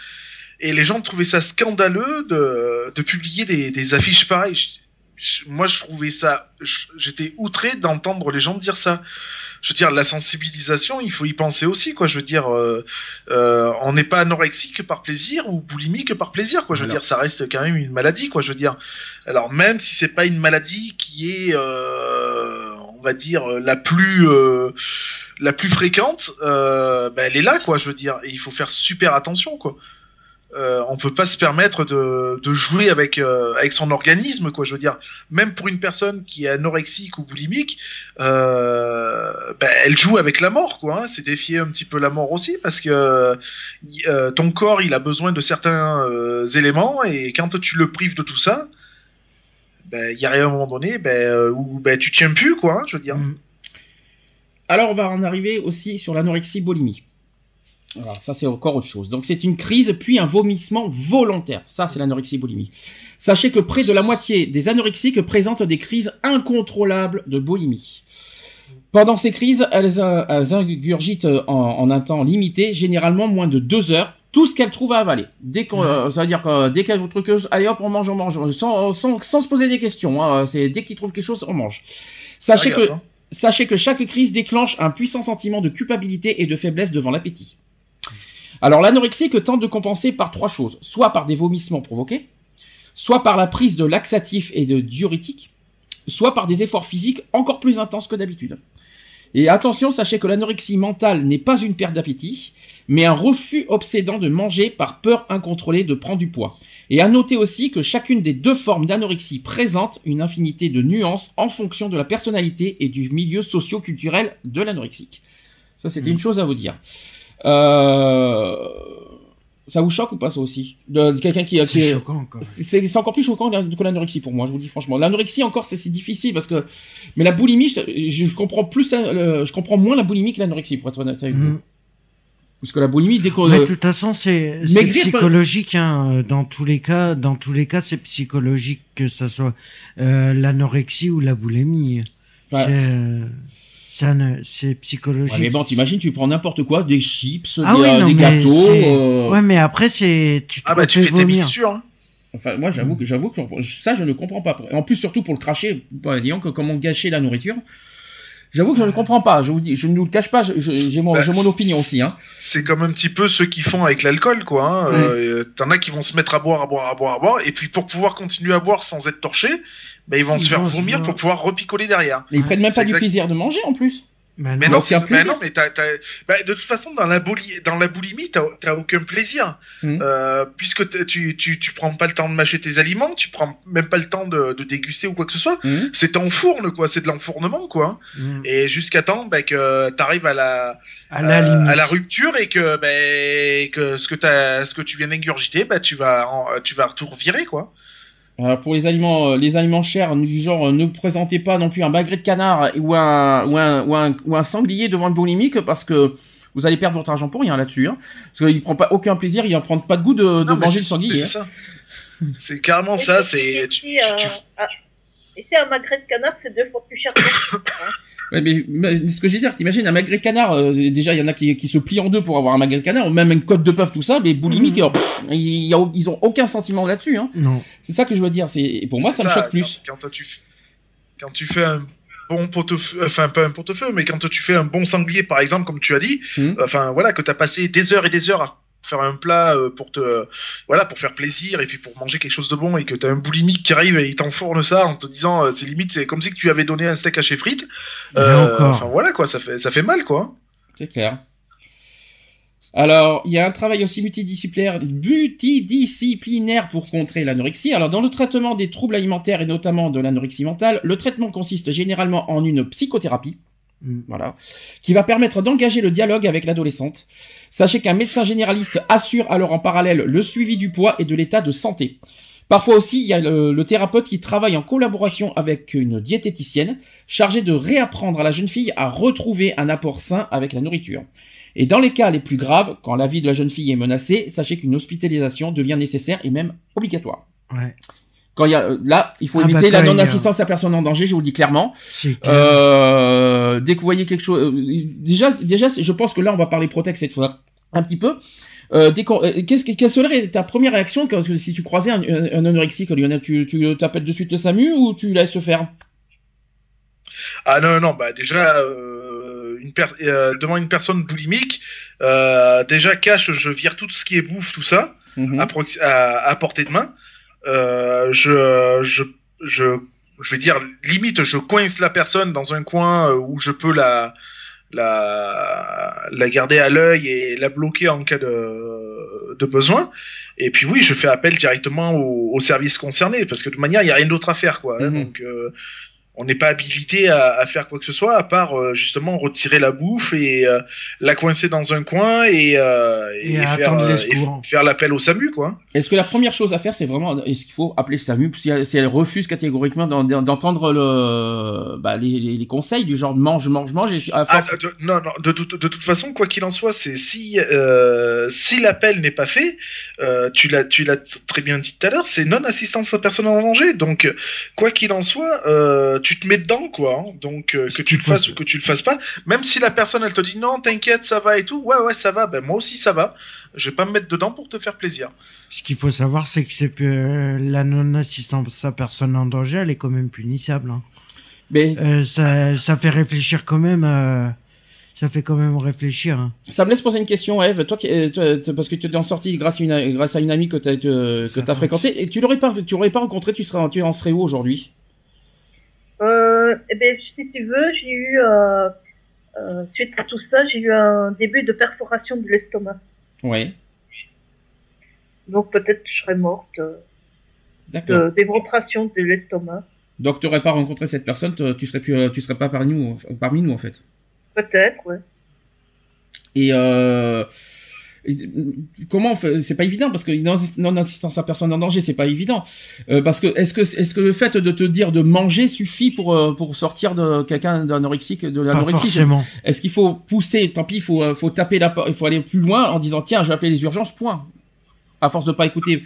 et les gens trouvaient ça scandaleux de, de publier des, des affiches pareilles. Moi, je trouvais ça, j'étais outré d'entendre les gens dire ça. Je veux dire, la sensibilisation, il faut y penser aussi, quoi. Je veux dire, euh, euh, on n'est pas anorexique par plaisir ou boulimique par plaisir, quoi. Je veux Alors. dire, ça reste quand même une maladie, quoi. Je veux dire, alors même si c'est pas une maladie qui est, euh, on va dire, la plus, la plus fréquente, ben, elle est là, quoi. Je veux dire, et il faut faire super attention, quoi. Euh, on peut pas se permettre de, jouer avec euh, avec son organisme, quoi. Je veux dire, même pour une personne qui est anorexique ou boulimique, euh, ben, elle joue avec la mort, quoi. hein. C'est défier un petit peu la mort aussi, parce que euh, ton corps, il a besoin de certains éléments, et quand tu le prives de tout ça, ben, il y a un moment donné, ben, où tu tiens plus, quoi. hein, je veux dire. Mm. Alors, on va en arriver aussi sur l'anorexie boulimie. Alors, ça, c'est encore autre chose. Donc, c'est une crise, puis un vomissement volontaire. Ça, c'est l'anorexie boulimie. Sachez que près de la moitié des anorexiques présentent des crises incontrôlables de boulimie. Pendant ces crises, elles, euh, elles ingurgitent en, en un temps limité, généralement moins de deux heures, tout ce qu'elles trouvent à avaler. Dès qu'on, euh, ça veut dire que euh, dès qu'elles trouvent quelque chose, allez hop, on mange, on mange, sans, sans, sans se poser des questions. Hein, c'est dès qu'ils trouvent quelque chose, on mange. Sachez Ah, que hein. Sachez que chaque crise déclenche un puissant sentiment de culpabilité et de faiblesse devant l'appétit. Alors l'anorexique tente de compenser par trois choses, soit par des vomissements provoqués, soit par la prise de laxatifs et de diurétiques, soit par des efforts physiques encore plus intenses que d'habitude. Et attention, sachez que l'anorexie mentale n'est pas une perte d'appétit, mais un refus obsédant de manger par peur incontrôlée de prendre du poids. Et à noter aussi que chacune des deux formes d'anorexie présente une infinité de nuances en fonction de la personnalité et du milieu socio-culturel de l'anorexique. Ça, c'était une chose à vous dire. Euh... Ça vous choque ou pas ça aussi de, de quelqu'un qui, qui C'est est- choquant, même. c'est c'est encore plus choquant que l'anorexie pour moi, je vous dis franchement. L'anorexie encore c'est c'est difficile parce que mais la boulimie je, je comprends plus hein, je comprends moins la boulimie que l'anorexie pour être honnête avec vous. Mhm. Parce que la boulimie dès qu'on Mais de toute façon, c'est psychologique. Hein. euh, Dans tous les cas, dans tous les cas, c'est psychologique que ça soit euh, l'anorexie ou la boulimie. Enfin, C'est c'est psychologique. Ouais, mais bon, t'imagines, tu prends n'importe quoi, des chips, Ah des, oui, euh, non, des gâteaux. euh, Ouais, mais après, c'est tu te Ah bah tu fais tes vomir. mixtures. hein. Enfin, moi, j'avoue que j'avoue que ça, je ne comprends pas. En plus, surtout pour le cracher, bah, disons que comment gâcher la nourriture. J'avoue que je ne comprends pas. Je vous dis, je ne vous le cache pas. J'ai mon, Bah, mon opinion aussi. Hein. C'est comme un petit peu ceux qui font avec l'alcool, quoi. Hein. Euh, T'en as qui vont se mettre à boire, à boire, à boire, à boire, et puis pour pouvoir continuer à boire sans être torchés, ben ils vont Ils se faire vont vomir pour pouvoir repicoler derrière. Mais ils prennent même pas du plaisir de manger en plus. Mais Mais non. mais plaisir. non, mais bah, de toute façon, dans la, boulie, dans la boulimie, t'as, aucun plaisir. Mhm. Euh, puisque tu, tu, tu prends pas le temps de mâcher tes aliments, tu prends même pas le temps de, de déguster ou quoi que ce soit. Hum. C'est t'enfournes, quoi. C'est de l'enfournement, quoi. Mm. Et jusqu'à temps bah, que t'arrives à la, À la euh, limite. à la rupture et que, bah, que ce que t'as, ce que tu viens d'ingurgiter, bah, tu vas, en- tu vas tout revirer, quoi. Euh, pour les aliments, euh, les aliments chers, du genre, euh, ne présentez pas non plus un magret de canard ou un, ou un, ou un, ou un sanglier devant le boulimique parce que vous allez perdre votre argent pour rien là-dessus. Hein. Parce qu'il prend pas aucun plaisir, il en prend pas de goût de, de Non, manger c'est- le sanglier. mais hein. C'est ça. C'est carrément ça. C'est, tu, euh, ah, ici, un magret de canard, c'est deux fois plus cher que hein. Ouais, mais, mais ce que j'ai dire, t'imagines un magret de canard, euh, déjà il y en a qui, qui se plient en deux pour avoir un magret canard, ou même une côte de bœuf, tout ça, mais boulimique, Mmh. euh, pff, il y a- ils ont aucun sentiment là-dessus. Hein. Non. C'est ça que je veux dire. C'est pour moi ça, me choque plus. Quand, quand tu, f- quand tu fais un bon pot-au-feu, enfin pas un pot-au-feu, mais quand tu fais un bon sanglier, par exemple, comme tu as dit, Mhm. enfin voilà, que tu as passé des heures et des heures à faire un plat euh, pour te voilà pour faire plaisir et puis pour manger quelque chose de bon et que tu as un boulimique qui arrive et il t'enfourne ça en te disant euh, c'est limite c'est comme si que tu avais donné un steak à chez frites encore. enfin voilà quoi ça fait ça fait mal quoi C'est clair. Alors, il y a un travail aussi multidisciplinaire, multidisciplinaire pour contrer l'anorexie. Alors, dans le traitement des troubles alimentaires et notamment de l'anorexie mentale, le traitement consiste généralement en une psychothérapie, Voilà, qui va permettre d'engager le dialogue avec l'adolescente. Sachez qu'un médecin généraliste assure alors en parallèle le suivi du poids et de l'état de santé. Parfois aussi, il y a le, le thérapeute qui travaille en collaboration avec une diététicienne chargée de réapprendre à la jeune fille à retrouver un apport sain avec la nourriture. Et dans les cas les plus graves, quand la vie de la jeune fille est menacée, sachez qu'une hospitalisation devient nécessaire et même obligatoire. Ouais. Quand il y a, euh, là, il faut Ah bah, éviter la non-assistance à personne en danger, je vous le dis clairement. Euh, dès que vous voyez quelque chose, euh, déjà, déjà, je pense que là, on va parler Protect cette fois un petit peu. Euh, dès qu'on- qu'est-ce que, quelle serait ta première réaction quand, si tu croisais un, un, un anorexique, Lionel Tu, tu t'appelles de suite le SAMU ou tu laisses faire? Ah non, non, bah déjà, euh, une per- euh, devant une personne boulimique, euh, déjà cache, je vire tout ce qui est bouffe, tout ça, Mhm. à, proxi- à, à portée de main. Euh, je, je, je, je vais dire, limite, je coince la personne dans un coin euh, où je peux la, la, la garder à l'œil et la bloquer en cas de, de besoin. Et puis oui, je fais appel directement au, au service concerné parce que de toute manière, il n'y a rien d'autre à faire, quoi. hein. Mhm. donc, euh, on n'est pas habilité à, à faire quoi que ce soit à part euh, justement retirer la bouffe et euh, la coincer dans un coin et, euh, Et faire, euh, et faire l'appel au SAMU, quoi. Est-ce que la première chose à faire, c'est vraiment, est-ce qu'il faut appeler le SAMU si elle, si elle refuse catégoriquement d'en- d'entendre le, bah, les, les, les conseils du genre mange, mange, mange, et à Ah, de, non, non, de, toute- de toute façon, quoi qu'il en soit, c'est si euh, si l'appel n'est pas fait, euh, tu l'as tu l'as très bien dit tout à l'heure, c'est non assistance à personne en danger. Donc quoi qu'il en soit, euh, tu te mets dedans quoi. hein. Donc euh, que tu le fasses se- ou que tu le fasses pas, même si la personne elle te dit non, t'inquiète, ça va et tout. Ouais ouais, ça va. Ben moi aussi ça va. Je vais pas me mettre dedans pour te faire plaisir. Ce qu'il faut savoir, c'est que c'est que la non-assistance à personne en danger, elle est quand même punissable. hein. mais Euh, ça, ça fait réfléchir quand même. euh, ça fait quand même réfléchir. hein. ça me laisse poser une question, Eve. Toi, euh, parce que tu es en sortie grâce à une, grâce à une amie que tu as, que fréquentée, et tu l'aurais pas, tu l'aurais pas rencontré, tu serais, tu en serais où aujourd'hui? Euh, eh ben, si tu veux, j'ai eu, euh, euh, suite à tout ça, j'ai eu un début de perforation de l'estomac. Ouais, Donc peut-être que je serais morte euh, d'accord. de d'éventration de l'estomac. Donc, tu n'aurais pas rencontré cette personne, tu serais plus, tu serais pas parmi nous, parmi nous en fait. Peut-être, ouais. Et, et, comment on fait C'est pas évident parce que non, non assistance à personne en danger, c'est pas évident. Euh, parce que est-ce que est-ce que le fait de te dire de manger suffit pour euh, pour sortir de quelqu'un d'anorexique de l'anorexie? Est-ce qu'il faut pousser Tant pis, il faut euh, faut taper la porte, il faut aller plus loin en disant tiens, je vais appeler les urgences. Point. À force de pas écouter.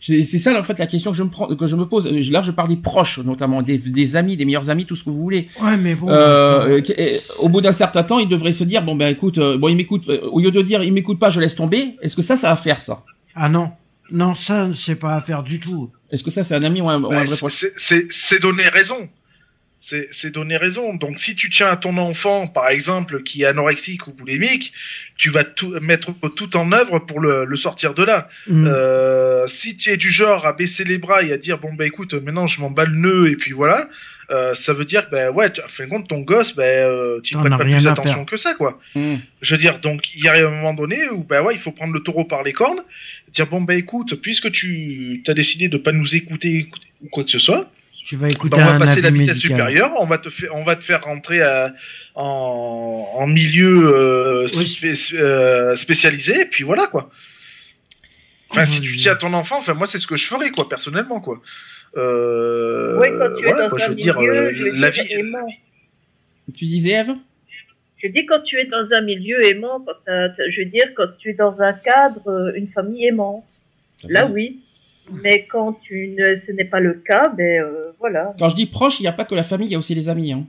C'est ça en fait la question que je me prends, que je me pose. Là, je parle des proches, notamment des, des amis, des meilleurs amis, tout ce que vous voulez. Ouais, mais bon. Euh, euh, au bout d'un certain temps, il devrait se dire bon ben écoute, euh, bon il m'écoute. euh, au lieu de dire il m'écoute pas, je laisse tomber. Est-ce que ça, ça va faire ça? Ah non. Non, ça, c'est pas à faire du tout. Est-ce que ça, c'est un ami ou un, ou un vrai proche? c'est donner raison. C'est donner raison. Donc si tu tiens à ton enfant, par exemple, qui est anorexique ou boulimique, tu vas tout, mettre tout en œuvre pour le, le sortir de là. Mm. Euh, si tu es du genre à baisser les bras et à dire bon bah écoute maintenant je m'en bats le nœud et puis voilà, euh, ça veut dire que ben ouais, tu- en fin de compte ton gosse ben euh, tu prêtes as pas plus attention que ça quoi. Hmm. Je veux dire donc il y a un moment donné où ben ouais il faut prendre le taureau par les cornes, dire bon bah écoute puisque tu as décidé de pas nous écouter, écouter ou quoi que ce soit, Tu vas écouter ben, on va un passer la vitesse médical. supérieure, on va te faire, on va te faire rentrer à- en, en milieu euh, Oui. spé- euh, spécialisé, et puis voilà quoi. Enfin, Oh, si tu Dieu. tiens à ton enfant, enfin moi c'est ce que je ferais quoi, personnellement quoi. Euh, oui, quand tu es voilà, dans quoi, un je veux dire, milieu, euh, je veux la dire, vie. aimant. Tu disais Eve? Je dis quand tu es dans un milieu aimant, quand je veux dire quand tu es dans un cadre, une famille aimante. Là oui. Mais quand tu ne, ce n'est pas le cas, ben euh, voilà. Quand je dis proche, il n'y a pas que la famille, il y a aussi les amis. Hein.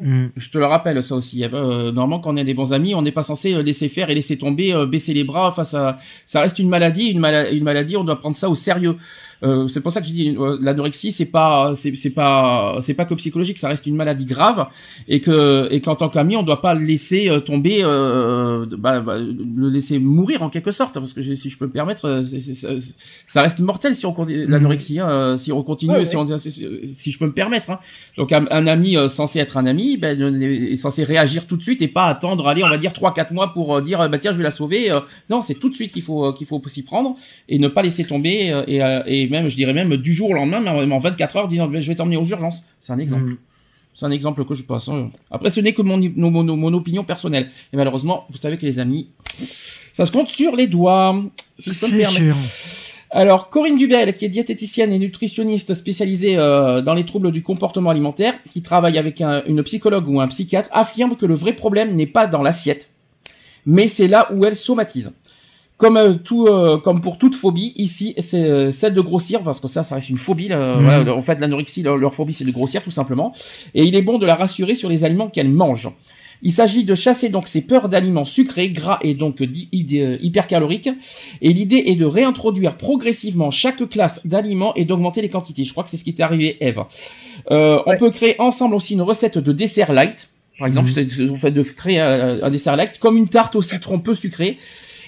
Mm. Je te le rappelle ça aussi. Euh, normalement, quand on est des bons amis, on n'est pas censé euh, laisser faire et laisser tomber, euh, baisser les bras face à. Ça reste une maladie, une, mala- une maladie. On doit prendre ça au sérieux. Euh, c'est pour ça que je dis euh, l'anorexie, c'est pas, c'est pas, c'est pas que psychologique. Ça reste une maladie grave et que et qu'en tant qu'ami, on doit pas le laisser euh, tomber, euh, bah, bah, le laisser mourir en quelque sorte. Parce que je- si je peux me permettre, ça, ça reste mortel si on continue l'anorexie. hein, si on continue, Ouais, si, on- si, je peux me permettre. Hein. Donc un, un ami censé être un ami, ben, est censé réagir tout de suite et pas attendre, allez, on va dire trois quatre mois pour dire, bah tiens, je vais la sauver. non, c'est tout de suite qu'il faut qu'il faut s'y prendre et ne pas laisser tomber et, et même, je dirais même du jour au lendemain, même en 24 heures, disant, je vais t'emmener aux urgences. C'est un exemple. Mm. C'est un exemple que je pense. hein. Après, ce n'est que mon, mon, mon, mon opinion personnelle. Et malheureusement, vous savez que les amis, ça se compte sur les doigts. Si me sûr. Alors, Corinne Dubel, qui est diététicienne et nutritionniste spécialisée euh, dans les troubles du comportement alimentaire, qui travaille avec un- une psychologue ou un psychiatre, affirme que le vrai problème n'est pas dans l'assiette, mais c'est là où elle somatise. Comme euh, tout, euh, comme pour toute phobie, ici, c'est euh, celle de grossir, parce que ça, ça reste une phobie. là, Mhm. voilà, en fait, l'anorexie, leur, leur phobie, c'est de grossir, tout simplement. Et il est bon de la rassurer sur les aliments qu'elle mange. Il s'agit de chasser donc ces peurs d'aliments sucrés, gras et donc euh, hypercaloriques. Et l'idée est de réintroduire progressivement chaque classe d'aliments et d'augmenter les quantités. Je crois que c'est ce qui est arrivé, Eve. Euh, On peut créer ensemble aussi une recette de dessert light. Par exemple, Mhm. de créer un, un dessert light comme une tarte au citron peu sucrée.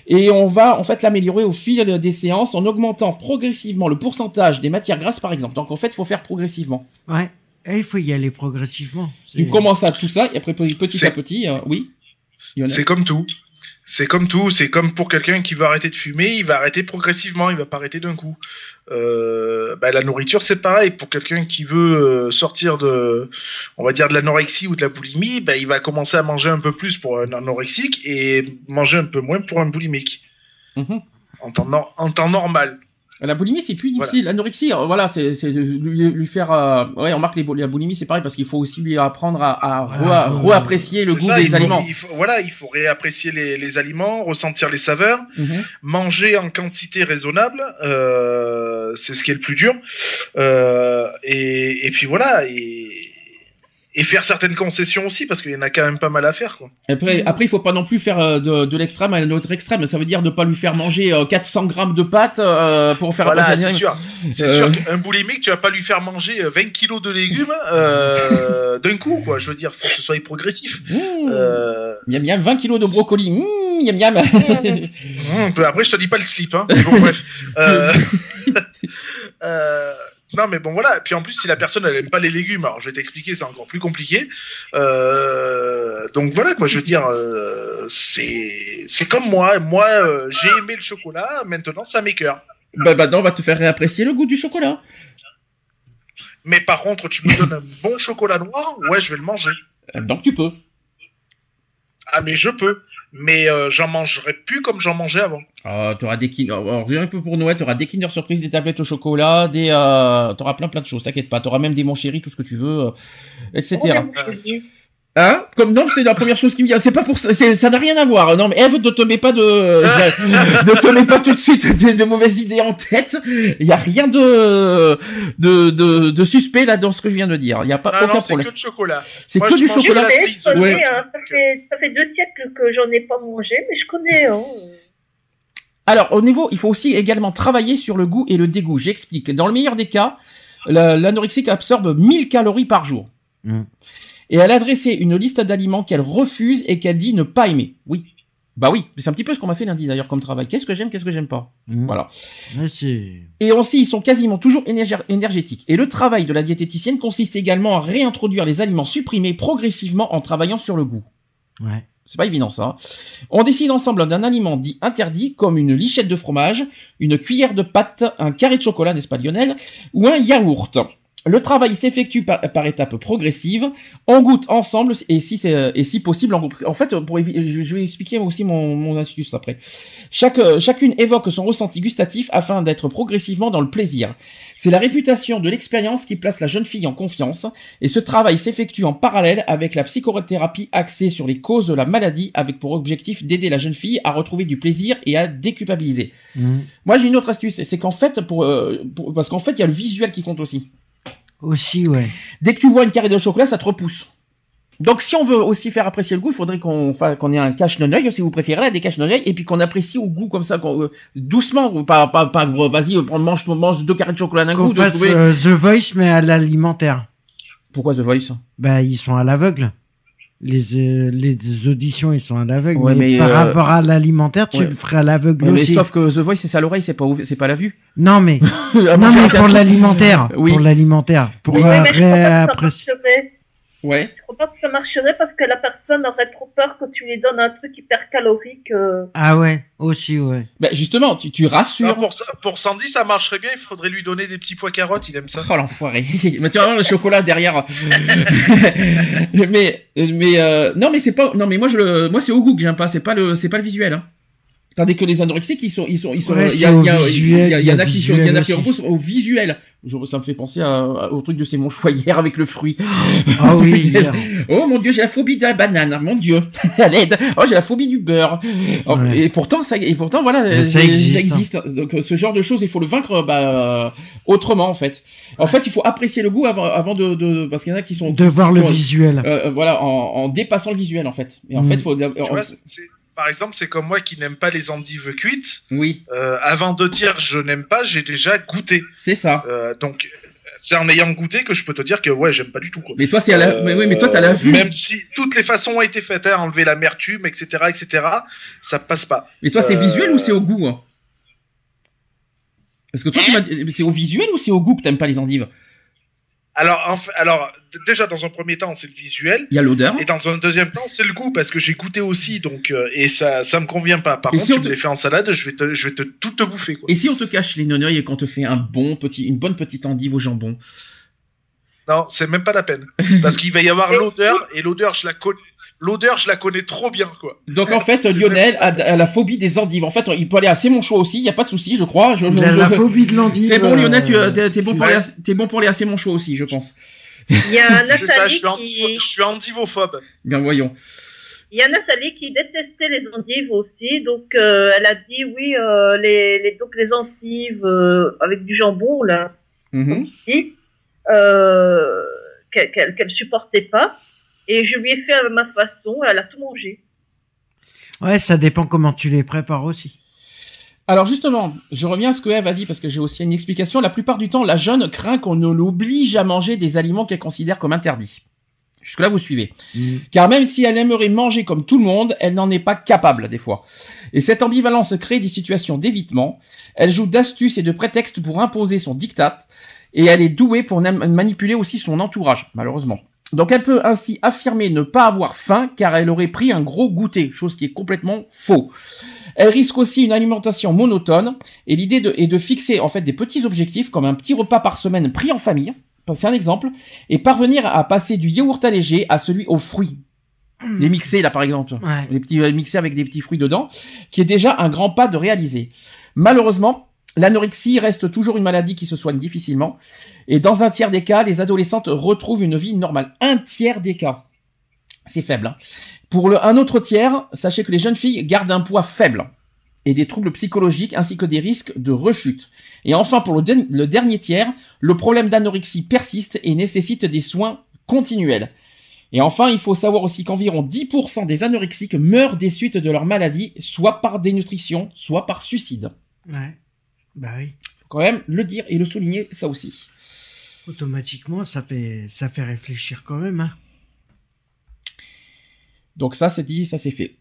Et on va en fait l'améliorer au fil des séances en augmentant progressivement le pourcentage des matières grasses, par exemple. Donc en fait, il faut faire progressivement. Ouais. Et il faut y aller progressivement. Tu commences à tout ça et après petit à petit, euh, oui. C'est comme tout. C'est comme tout. C'est comme pour quelqu'un qui veut arrêter de fumer, il va arrêter progressivement, il va pas arrêter d'un coup. Euh, bah, la nourriture, c'est pareil. Pour quelqu'un qui veut euh, sortir de, on va dire de l'anorexie ou de la boulimie, bah, il va commencer à manger un peu plus pour un anorexique et manger un peu moins pour un boulimique. Mhm. En temps, nor- en temps normal. La boulimie, c'est plus difficile. L'anorexie, euh, voilà, c'est lui, lui faire. euh, Ouais, on remarque les, bou- la boulimie, c'est pareil parce qu'il faut aussi lui apprendre à, à Voilà, re- reapprécier le goût ça, des il faut- aliments. il faut- voilà, il faut réapprécier les, les aliments, ressentir les saveurs. Mhm. manger en quantité raisonnable, euh, c'est ce qui est le plus dur. Euh, et, et puis voilà, et, et faire certaines concessions aussi, parce qu'il y en a quand même pas mal à faire. Quoi. Après, après, il faut pas non plus faire euh, de, de l'extrême à un autre extrême. Ça veut dire ne pas lui faire manger euh, 400 grammes de pâtes euh, pour faire Voilà, c'est sûr. C'est Euh. sûr qu'un boulimique, tu vas pas lui faire manger euh, 20 kilos de légumes euh, d'un coup, quoi. Je veux dire, faut que ce soit progressif. Mmh. Euh, Miam miam, 20 kilos de brocoli. Mmh, miam miam. hum, après, je te dis pas le slip, hein. Bon, bref. Non, mais bon, voilà. Puis en plus, si la personne, elle aime pas les légumes, alors je vais t'expliquer, c'est encore plus compliqué. Euh, donc voilà, quoi, je veux dire, euh, c'est c'est comme moi. Moi, euh, j'ai aimé le chocolat, maintenant, ça m'écœure. bah, bah, non, on va te faire réapprécier le goût du chocolat. Mais par contre, tu me donnes un bon chocolat noir, ouais, je vais le manger. Donc tu peux. Ah, mais je peux. Mais euh, j'en mangerai plus comme j'en mangeais avant. Euh, t'auras des kin- euh, rien que pour Noël, t'auras des Kinder Surprise, des tablettes au chocolat, des, euh, t'auras plein plein de choses, t'inquiète pas. T'auras même des mon chéri, tout ce que tu veux, euh, etc. Hein? Comme non, c'est la première chose qui me vient. C'est pas pour ça. Ça n'a rien à voir. Non, mais Eve, ne te mets pas de, ne te mets pas tout de suite de, de mauvaises idées en tête. Il y a rien de, de, de, de suspect là dans ce que je viens de dire. Il y a pas Ah aucun non, c'est problème. que de chocolat. C'est Moi, que je du chocolat. connais, ouais. hein, ça, fait, ça fait deux siècles que j'en ai pas mangé, mais je connais. Hein. Alors, au niveau, il faut aussi également travailler sur le goût et le dégoût. J'explique. Dans le meilleur des cas, la- l'anorexique absorbe 1000 calories par jour. Mm. Et elle a dressé une liste d'aliments qu'elle refuse et qu'elle dit ne pas aimer. Oui. Bah oui, c'est un petit peu ce qu'on m'a fait lundi d'ailleurs comme travail. Qu'est-ce que j'aime, qu'est-ce que j'aime pas. Mhm. Voilà. C'est... Et aussi, ils sont quasiment toujours énergé- énergétiques. Et le travail de la diététicienne consiste également à réintroduire les aliments supprimés progressivement en travaillant sur le goût. Ouais. C'est pas évident ça. On décide ensemble d'un aliment dit interdit comme une lichette de fromage, une cuillère de pâte, un carré de chocolat, n'est-ce pas Lionel, ou un yaourt. Le travail s'effectue par, par étapes progressives. On goûte ensemble et si c'est et si possible en groupe. En fait, pour je je vais expliquer aussi mon, mon astuce après. Chaque euh, chacune évoque son ressenti gustatif afin d'être progressivement dans le plaisir. C'est la réputation de l'expérience qui place la jeune fille en confiance et ce travail s'effectue en parallèle avec la psychothérapie axée sur les causes de la maladie avec pour objectif d'aider la jeune fille à retrouver du plaisir et à déculpabiliser. Mhm. Moi j'ai une autre astuce, c'est qu'en fait pour, euh, pour- parce qu'en fait il y a le visuel qui compte aussi. Aussi, ouais. Dès que tu vois une carré de chocolat, ça te repousse. Donc si on veut aussi faire apprécier le goût, il faudrait qu'on ait un cache non œil si vous préférez là, des cache non œil et puis qu'on apprécie au goût comme ça qu'on- euh, doucement pas pas pas gros, vas-y prends mange mange deux carrés de chocolat d'un coup fasse trouver- euh, The Voice, mais à l'alimentaire. Pourquoi The Voice? Bah, ils sont à l'aveugle. Les, euh, les auditions, ils sont à l'aveugle. Ouais, mais, mais, par euh, rapport à l'alimentaire, tu ouais. le ferais à l'aveugle Ouais, mais aussi. sauf que The Voice c'est à l'oreille, c'est pas c'est pas la vue. Non, mais, À non, mais pour l'alimentaire. Oui. Pour l'alimentaire. Pour Oui, euh, mais je pas ça. Ouais. Je crois pas que ça marcherait parce que la personne aurait trop peur que tu lui donnes un truc hyper calorique. euh. Ah ouais, aussi, ouais. Bah justement, tu, tu Ah, rassures. pour, ça- pour Sandy, ça marcherait bien. Il faudrait lui donner des petits pois carottes. Il aime ça. Oh l'enfoiré. mais tu voir le chocolat derrière. mais mais euh, non mais c'est pas non mais moi je le moi c'est au goût que j'aime pas, c'est pas le c'est pas le visuel hein. Tandis que les anorexiques, ils sont, ils sont, ils sont, Ouais, il y, a- a- en a a qui sont, il y en a qui repoussent au visuel. Je- ça me fait penser à- à- au truc de c'est mon choix hier avec le fruit. Ah oui. Oh mon dieu, j'ai la phobie de la banane, mon dieu. À l'aide. Oh, j'ai la phobie du beurre. Oh, Ouais. Et pourtant, ça, et pourtant, voilà, Mais ça euh, existe, hein. Donc, euh, ce genre de choses, il faut le vaincre, bah, euh, autrement, en fait. En fait, il faut apprécier le goût avant, avant de, de parce qu'il y en a qui sont, de voir le visuel. euh, euh, voilà, en, en dépassant le visuel, en fait. Et en Mm. fait, faut, Tu en- vois, par exemple, c'est comme moi qui n'aime pas les endives cuites. oui, Euh, avant de dire je n'aime pas, j'ai déjà goûté. c'est ça. Euh, donc, c'est en ayant goûté que je peux te dire que ouais, j'aime pas du tout. Quoi. Mais toi, c'est à la, Euh, mais oui, mais toi, t'as la vue. Même si toutes les façons ont été faites, hein, enlever l'amertume, etc., etc., ça passe pas. Mais toi, c'est Euh, visuel ou c'est au goût hein? Parce que toi, c'est au visuel ou c'est au goût que t'aimes pas les endives? Alors, déjà dans un premier temps, c'est le visuel. Il y a l'odeur. Et dans un deuxième temps, c'est le goût parce que j'ai goûté aussi, donc euh, et ça, ça me convient pas. Par Et contre, si tu te- me les fais en salade, je vais te, je vais te tout te bouffer quoi. Et si on te cache les noneuils et qu'on te fait un bon petit, une bonne petite endive au jambon? Non, c'est même pas la peine, parce qu'il va y avoir l'odeur et l'odeur, je la connais. L'odeur, je la connais trop bien quoi. Donc en fait, C'est Lionel a, a la phobie des endives. En fait, il peut aller à mon choix aussi. Il y a pas de souci, je crois. Je, Il je- a la phobie de l'endive. C'est bon, Lionel, tu euh, t'es t'es bon pour aller, à- t'es bon pour aller à mon choix aussi, je pense. Il y a C'est ça, je Nathalie suis, qui, je suis andivophobe. Bien voyons. il y a Nathalie qui détestait les endives aussi, donc euh, elle a dit oui, euh, les, les donc les endives euh, avec du jambon là, Mhm. aussi, euh, qu'elle qu'elle qu'elle supportait pas, et je lui ai fait à ma façon, elle a tout mangé. Ouais, ça dépend comment tu les prépares aussi. Alors justement, je reviens à ce que Eve a dit parce que j'ai aussi une explication. La plupart du temps, la jeune craint qu'on ne l'oblige à manger des aliments qu'elle considère comme interdits. Jusque-là, vous suivez. Car même si elle aimerait manger comme tout le monde, elle n'en est pas capable des fois. Et cette ambivalence crée des situations d'évitement. Elle joue d'astuces et de prétextes pour imposer son diktat. Et elle est douée pour manipuler aussi son entourage, malheureusement. Donc elle peut ainsi affirmer ne pas avoir faim car elle aurait pris un gros goûter, chose qui est complètement faux. Elle risque aussi une alimentation monotone et l'idée de- est de fixer en fait des petits objectifs comme un petit repas par semaine pris en famille, c'est un exemple, et parvenir à passer du yaourt allégé à celui aux fruits. Les mixés là par exemple, Ouais. les petits euh, mixés avec des petits fruits dedans, qui est déjà un grand pas de réaliser. Malheureusement, l'anorexie reste toujours une maladie qui se soigne difficilement, et dans un tiers des cas, les adolescentes retrouvent une vie normale. Un tiers des cas. C'est faible. hein. Pour un autre tiers, sachez que les jeunes filles gardent un poids faible et des troubles psychologiques ainsi que des risques de rechute. Et enfin, pour le, dernier tiers, le problème d'anorexie persiste et nécessite des soins continuels. Et enfin, il faut savoir aussi qu'environ 10% des anorexiques meurent des suites de leur maladie, soit par dénutrition, soit par suicide. Bah oui. Faut quand même le dire et le souligner, ça aussi. Automatiquement, ça fait, ça fait réfléchir quand même. Hein. Donc ça, c'est dit, ça c'est fait.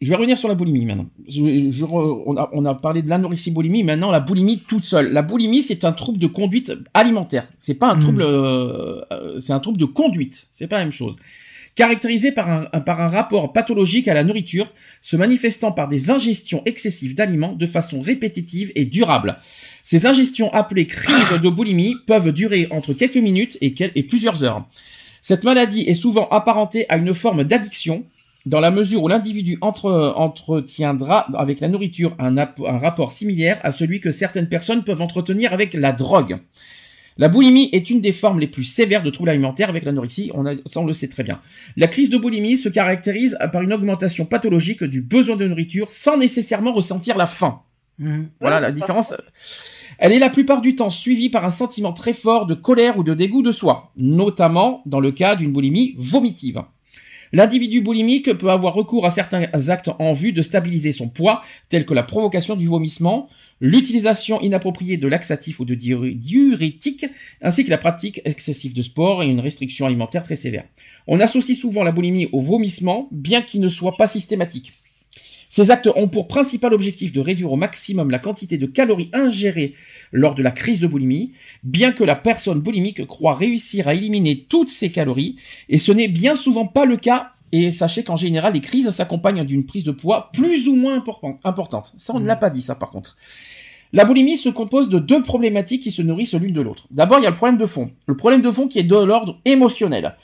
Je vais revenir sur la boulimie maintenant. Je- je re- on, a, on a parlé de l'anorexie boulimie, maintenant la boulimie toute seule. La boulimie, c'est un trouble de conduite alimentaire. C'est pas un Mm. trouble, euh, euh, c'est un trouble de conduite. C'est pas la même chose. Caractérisé par un, rapport pathologique à la nourriture, se manifestant par des ingestions excessives d'aliments de façon répétitive et durable. Ces ingestions appelées crises de boulimie peuvent durer entre quelques minutes et, plusieurs heures. Cette maladie est souvent apparentée à une forme d'addiction, dans la mesure où l'individu entre- entretiendra avec la nourriture un rapport similaire à celui que certaines personnes peuvent entretenir avec la drogue. La boulimie est une des formes les plus sévères de troubles alimentaires avec l'anorexie, on, a- ça on le sait très bien. La crise de boulimie se caractérise par une augmentation pathologique du besoin de nourriture sans nécessairement ressentir la faim. Mhm. Voilà la différence. Elle est la plupart du temps suivie par un sentiment très fort de colère ou de dégoût de soi, notamment dans le cas d'une boulimie vomitive. L'individu boulimique peut avoir recours à certains actes en vue de stabiliser son poids, tels que la provocation du vomissement, l'utilisation inappropriée de laxatifs ou de diuré- diurétiques, ainsi que la pratique excessive de sport et une restriction alimentaire très sévère. On associe souvent la boulimie au vomissement, bien qu'il ne soit pas systématique. Ces actes ont pour principal objectif de réduire au maximum la quantité de calories ingérées lors de la crise de boulimie, bien que la personne boulimique croit réussir à éliminer toutes ces calories, et ce n'est bien souvent pas le cas, et sachez qu'en général, les crises s'accompagnent d'une prise de poids plus ou moins important- importante. Ça, on ne l'a pas dit, ça, par contre. La boulimie se compose de deux problématiques qui se nourrissent l'une de l'autre. D'abord, il y a le problème de fond. Le problème de fond qui est de l'ordre émotionnel,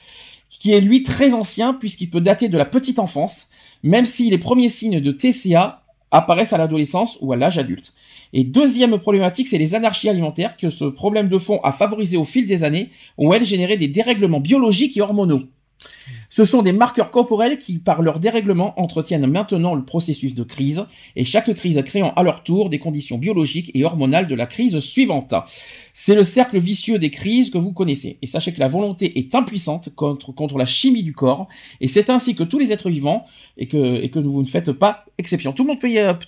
qui est lui très ancien puisqu'il peut dater de la petite enfance, même si les premiers signes de TCA apparaissent à l'adolescence ou à l'âge adulte. Et deuxième problématique, c'est les anarchies alimentaires que ce problème de fond a favorisé au fil des années, où elles généraient des dérèglements biologiques et hormonaux. Ce sont des marqueurs corporels qui, par leur dérèglement, entretiennent maintenant le processus de crise, et chaque crise créant à leur tour des conditions biologiques et hormonales de la crise suivante. C'est le cercle vicieux des crises que vous connaissez. Et sachez que la volonté est impuissante contre, la chimie du corps, et c'est ainsi que tous les êtres vivants, et que, vous ne faites pas exception. Tout le monde peut, y, être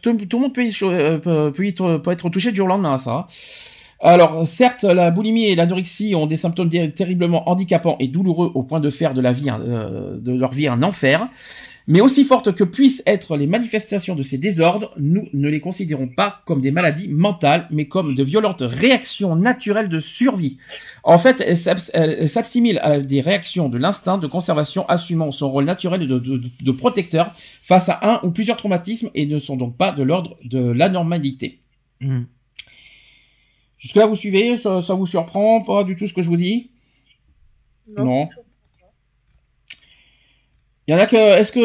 touché du jour au lendemain à ça. Alors, certes, la boulimie et l'anorexie ont des symptômes ter- terriblement handicapants et douloureux au point de faire de la vie, euh, de leur vie un enfer. Mais aussi fortes que puissent être les manifestations de ces désordres, nous ne les considérons pas comme des maladies mentales, mais comme de violentes réactions naturelles de survie. En fait, elles s'assimilent à des réactions de l'instinct de conservation assumant son rôle naturel de, protecteur face à un ou plusieurs traumatismes et ne sont donc pas de l'ordre de l'anormalité. Hmm. Jusque-là, vous suivez ça, ça vous surprend pas du tout ce que je vous dis? Non. Il y en a que. Est-ce que.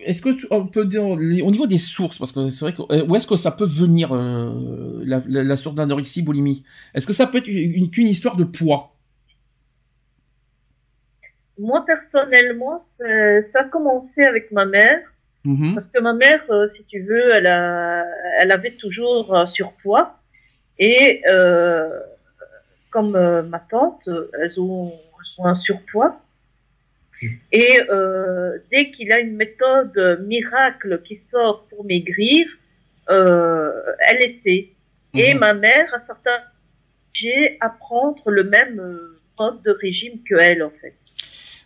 Est-ce que tu- on peut dire au niveau des sources, parce que c'est vrai que euh, où est-ce que ça peut venir euh, la, la- la source d'anorexie, boulimie? Est-ce que ça peut être une qu'une histoire de poids? Moi, personnellement, ça a commencé avec ma mère. Mhm. Parce que ma mère, euh, si tu veux, elle, a, elle avait toujours surpoids. Et euh, comme euh, ma tante, elles ont, elles ont un surpoids. Et euh, dès qu'il a une méthode miracle qui sort pour maigrir, euh, elle essaie. Et Mhm. ma mère, à certains j'ai à prendre le même mode de régime que elle, en fait.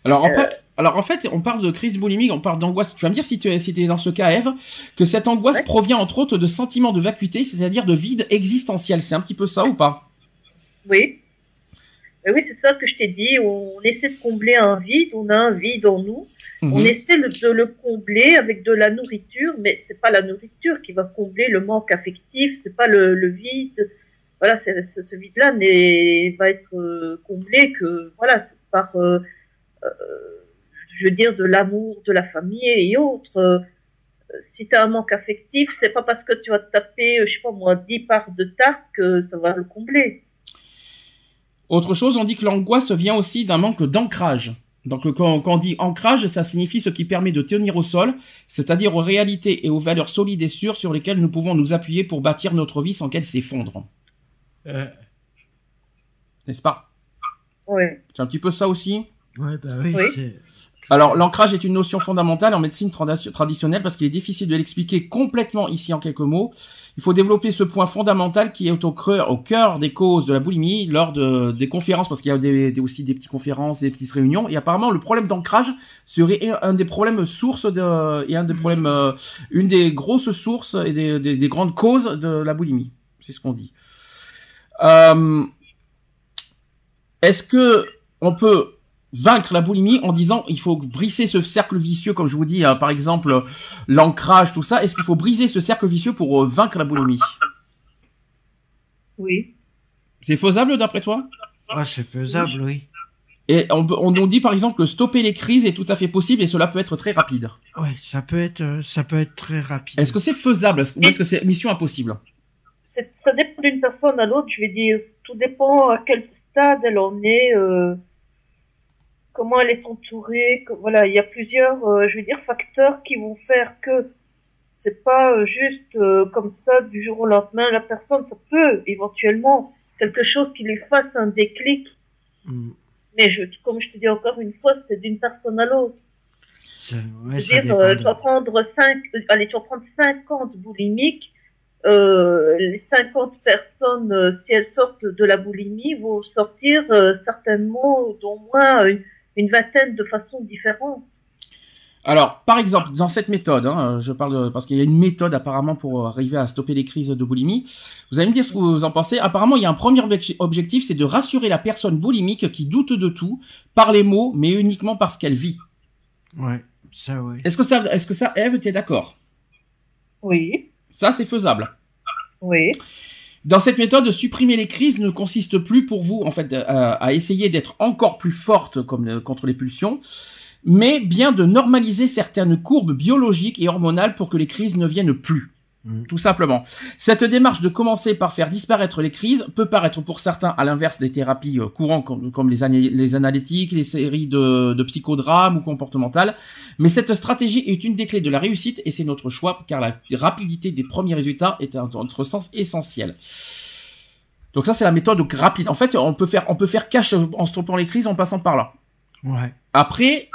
Alors, après, alors en fait, on parle de crise boulimique, on parle d'angoisse. Tu vas me dire si tu es, si dans ce cas, Eve, que cette angoisse Ouais. provient entre autres de sentiments de vacuité, c'est-à-dire de vide existentiel. C'est un petit peu ça ou pas? Oui. Euh, oui, c'est ça que je t'ai dit. On essaie de combler un vide. On a un vide en nous. On Mhm. essaie le- de le combler avec de la nourriture, mais c'est pas la nourriture qui va combler le manque affectif. C'est pas le, le vide. Voilà, ce vide-là va être euh, comblé que voilà par, euh, euh, je veux dire, de l'amour, de la famille et autres. Euh, si tu as un manque affectif, c'est pas parce que tu vas te taper, euh, je sais pas moi, 10 parts de tarte que ça va le combler. Autre chose, on dit que l'angoisse vient aussi d'un manque d'ancrage. Donc quand, on dit ancrage, ça signifie ce qui permet de tenir au sol, c'est-à-dire aux réalités et aux valeurs solides et sûres sur lesquelles nous pouvons nous appuyer pour bâtir notre vie sans qu'elle s'effondre. N'est-ce pas? Ouais. C'est un petit peu ça aussi? Ouais, bah oui. Oui. Alors, l'ancrage est une notion fondamentale en médecine tradi- traditionnelle parce qu'il est difficile de l'expliquer complètement ici en quelques mots. Il faut développer ce point fondamental qui est au cœur, au cœur des causes de la boulimie lors de, des conférences, parce qu'il y a des, des- aussi des petites conférences, des petites réunions. Et apparemment, le problème d'ancrage serait un des problèmes sources de, et un des problèmes, euh, une des grosses sources et des, des- des grandes causes de la boulimie. C'est ce qu'on dit. Euh, Est-ce que on peut vaincre la boulimie en disant il faut briser ce cercle vicieux, comme je vous dis, hein, par exemple l'ancrage, tout ça. Est-ce qu'il faut briser ce cercle vicieux pour euh, vaincre la boulimie? Oui. C'est faisable d'après toi? Ouais, c'est faisable, oui. Et on, nous dit par exemple que stopper les crises est tout à fait possible et cela peut être très rapide. Ouais, ça peut être, euh, ça peut être très rapide. Est-ce que c'est faisable? Est-ce- ou est-ce que c'est mission impossible? C'est- Ça dépend d'une personne à l'autre, je vais dire. Tout dépend à quel stade elle en est, euh, comment elle est entourée. que- voilà, il y a plusieurs, euh, je vais dire, facteurs qui vont faire que c'est pas euh, juste euh, comme ça du jour au lendemain. La personne, ça peut éventuellement quelque chose qui lui fasse un déclic. Hmm, Mais je, comme je te dis encore une fois, c'est d'une personne à l'autre. ça- Je ouais, veux dire, euh, tu vas prendre 5, allez, tu vas prendre 50 boulimiques. Euh, les 50 personnes, euh, si elles sortent de la boulimie, vont sortir euh, certainement d'au moins une, une vingtaine de façons différentes. Alors, par exemple, dans cette méthode, hein, je parle de- parce qu'il y a une méthode apparemment pour arriver à stopper les crises de boulimie. Vous allez me dire ce que vous en pensez. Apparemment, il y a un premier obje- objectif, c'est de rassurer la personne boulimique qui doute de tout par les mots, mais uniquement parce qu'elle vit. Ouais, ça, ouais. Est-ce que ça, est-ce que ça, Eve, tu es d'accord? Oui, Ça, c'est faisable. oui, Dans cette méthode, supprimer les crises ne consiste plus pour vous, en fait, à, essayer d'être encore plus forte contre les pulsions, mais bien de normaliser certaines courbes biologiques et hormonales pour que les crises ne viennent plus. Mm. Tout simplement. Cette démarche de commencer par faire disparaître les crises peut paraître pour certains à l'inverse des thérapies euh, courantes comme, comme les, ana- les analytiques, les séries de, de psychodrames ou comportementales, mais cette stratégie est une des clés de la réussite et c'est notre choix car la rapidité des premiers résultats est à notre sens essentiel. Donc ça c'est la méthode rapide. En fait, on peut faire on peut faire cash en stoppant les crises en passant par là. Ouais. Après,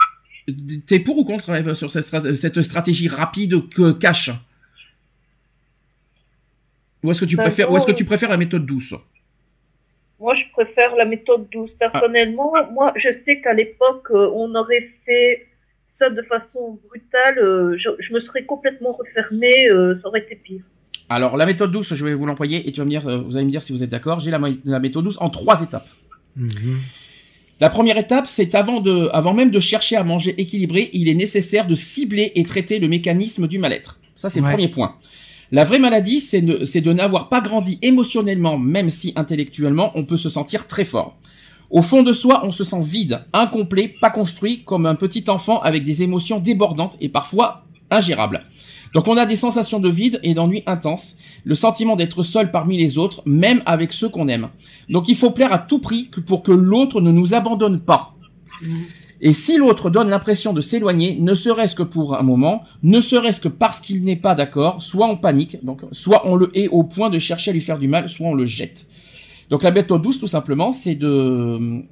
t'es pour ou contre sur cette, strat- cette stratégie rapide que cash? Ou est-ce que tu Bah, préfères, ou non. est-ce que tu préfères la méthode douce? Moi, je préfère la méthode douce. Personnellement, moi, je sais qu'à l'époque, euh, on aurait fait ça de façon brutale. euh, je, je me serais complètement refermée. euh, ça aurait été pire. Alors la méthode douce, je vais vous l'employer et tu vas me dire, euh, vous allez me dire si vous êtes d'accord. J'ai la, méthode douce en trois étapes. Mhm. La première étape, c'est avant de, avant même de chercher à manger équilibré, il est nécessaire de cibler et traiter le mécanisme du mal-être. Ça, c'est Ouais. le premier point. La vraie maladie, c'est de, n'avoir pas grandi émotionnellement, même si intellectuellement, on peut se sentir très fort. Au fond de soi, on se sent vide, incomplet, pas construit, comme un petit enfant avec des émotions débordantes et parfois ingérables. Donc on a des sensations de vide et d'ennui intense, le sentiment d'être seul parmi les autres, même avec ceux qu'on aime. Donc il faut plaire à tout prix pour que l'autre ne nous abandonne pas. Et si l'autre donne l'impression de s'éloigner, ne serait-ce que pour un moment, ne serait-ce que parce qu'il n'est pas d'accord, soit on panique, donc soit on le hait au point de chercher à lui faire du mal, soit on le jette. Donc la méthode douce, tout simplement, c'est de,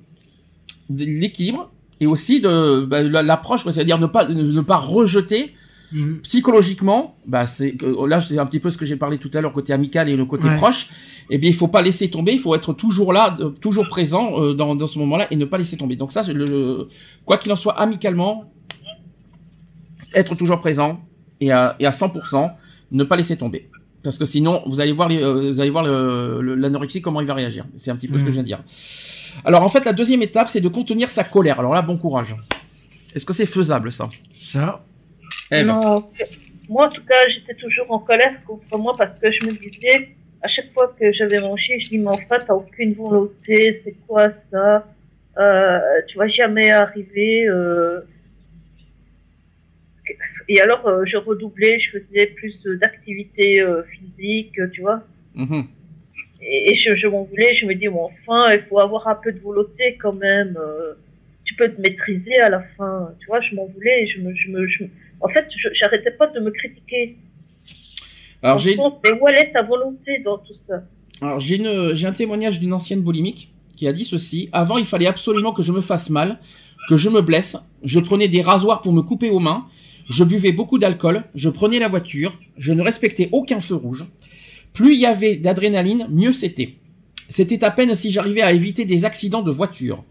l'équilibre et aussi de bah, la- l'approche, c'est-à-dire ne pas ne pas rejeter Mhm. psychologiquement, bah c'est là c'est un petit peu ce que j'ai parlé tout à l'heure côté amical et le côté Ouais. proche. Eh bien, il faut pas laisser tomber, il faut être toujours là, de- toujours présent euh, dans, dans ce moment-là et ne pas laisser tomber. Donc ça, le, le- quoi qu'il en soit, amicalement, être toujours présent et à, et à 100%, ne pas laisser tomber. Parce que sinon, vous allez voir, les, euh, vous allez voir l'anorexie comment il va réagir. C'est un petit peu ce que Mhm. je viens de dire. Alors en fait, la deuxième étape, c'est de contenir sa colère. Alors là, bon courage. Est-ce que c'est faisable ça? Ça. Ève Non, que- moi, en tout cas, j'étais toujours en colère contre moi parce que je me disais, à chaque fois que j'avais mangé, je dis, mais enfin, t'as aucune volonté, c'est quoi ça? Euh, Tu vas jamais arriver. Euh... Et alors, euh, je redoublais, je faisais plus d'activités euh, physiques, tu vois. Mhm. Et, et je, je m'en voulais, je me dis, bon, enfin, il faut avoir un peu de volonté quand même. euh, tu peux te maîtriser à la fin. Tu vois, je m'en voulais. Je me, je me, je me- En fait, je- j'arrêtais pas de me critiquer. Alors j'ai Mais où est ta volonté dans tout ça Alors j'ai une j'ai un témoignage d'une ancienne boulimique qui a dit ceci avant il fallait absolument que je me fasse mal, que je me blesse, je prenais des rasoirs pour me couper aux mains, je buvais beaucoup d'alcool, je prenais la voiture, je ne respectais aucun feu rouge. Plus il y avait d'adrénaline, mieux c'était. C'était à peine si j'arrivais à éviter des accidents de voiture.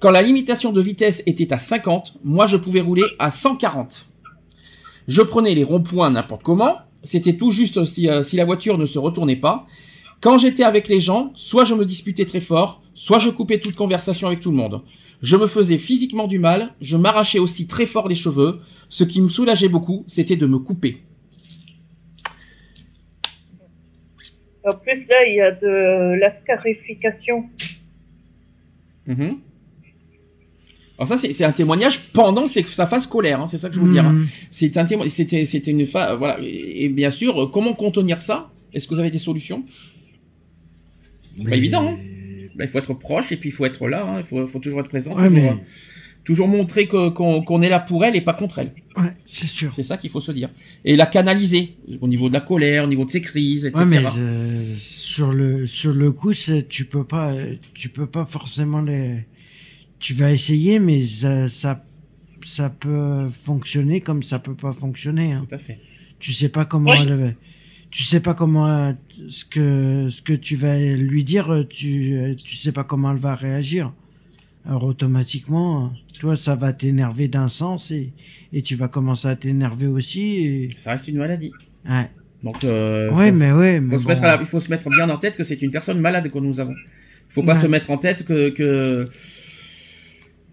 Quand la limitation de vitesse était à 50, moi je pouvais rouler à 140. Je prenais les ronds-points n'importe comment, c'était tout juste si, euh, si la voiture ne se retournait pas. Quand j'étais avec les gens, soit je me disputais très fort, soit je coupais toute conversation avec tout le monde. Je me faisais physiquement du mal, je m'arrachais aussi très fort les cheveux. Ce qui me soulageait beaucoup, c'était de me couper. En plus, là, il y a de la scarification. Mhm. Alors ça, c'est un témoignage pendant sa phase scolaire, hein, c'est ça que je veux dire. Mhm. C'est un témoignage, c'était, c'était une phase, voilà. Et, et bien sûr, comment contenir ça? Est-ce que vous avez des solutions? Pas évident, hein. Bah, Il faut être proche et puis il faut être là, hein, il faut, faut toujours être présent, Ouais, toujours, mais- euh, toujours montrer qu'on qu'on est là pour elle et pas contre elle. Ouais, c'est sûr. C'est ça qu'il faut se dire. Et la canaliser au niveau de la colère, au niveau de ses crises, etc. Ouais, mais euh, sur le sur le coup, c'est- tu peux pas euh, tu peux pas forcément les. Tu vas essayer, mais ça ça, ça peut fonctionner comme ça peut pas fonctionner. Hein. Tout à fait. Tu sais pas comment Oui. elle va- tu sais pas comment ce que ce que tu vas lui dire, tu tu sais pas comment elle va réagir. Alors automatiquement, toi ça va t'énerver d'un sens et et tu vas commencer à t'énerver aussi. Et... Ça reste une maladie. Ouais. Donc, euh, ouais, faut- mais ouais, faut mais se bon. mettre à la- il faut se mettre bien en tête que c'est une personne malade que nous avons. Il faut pas Ouais. se mettre en tête que, que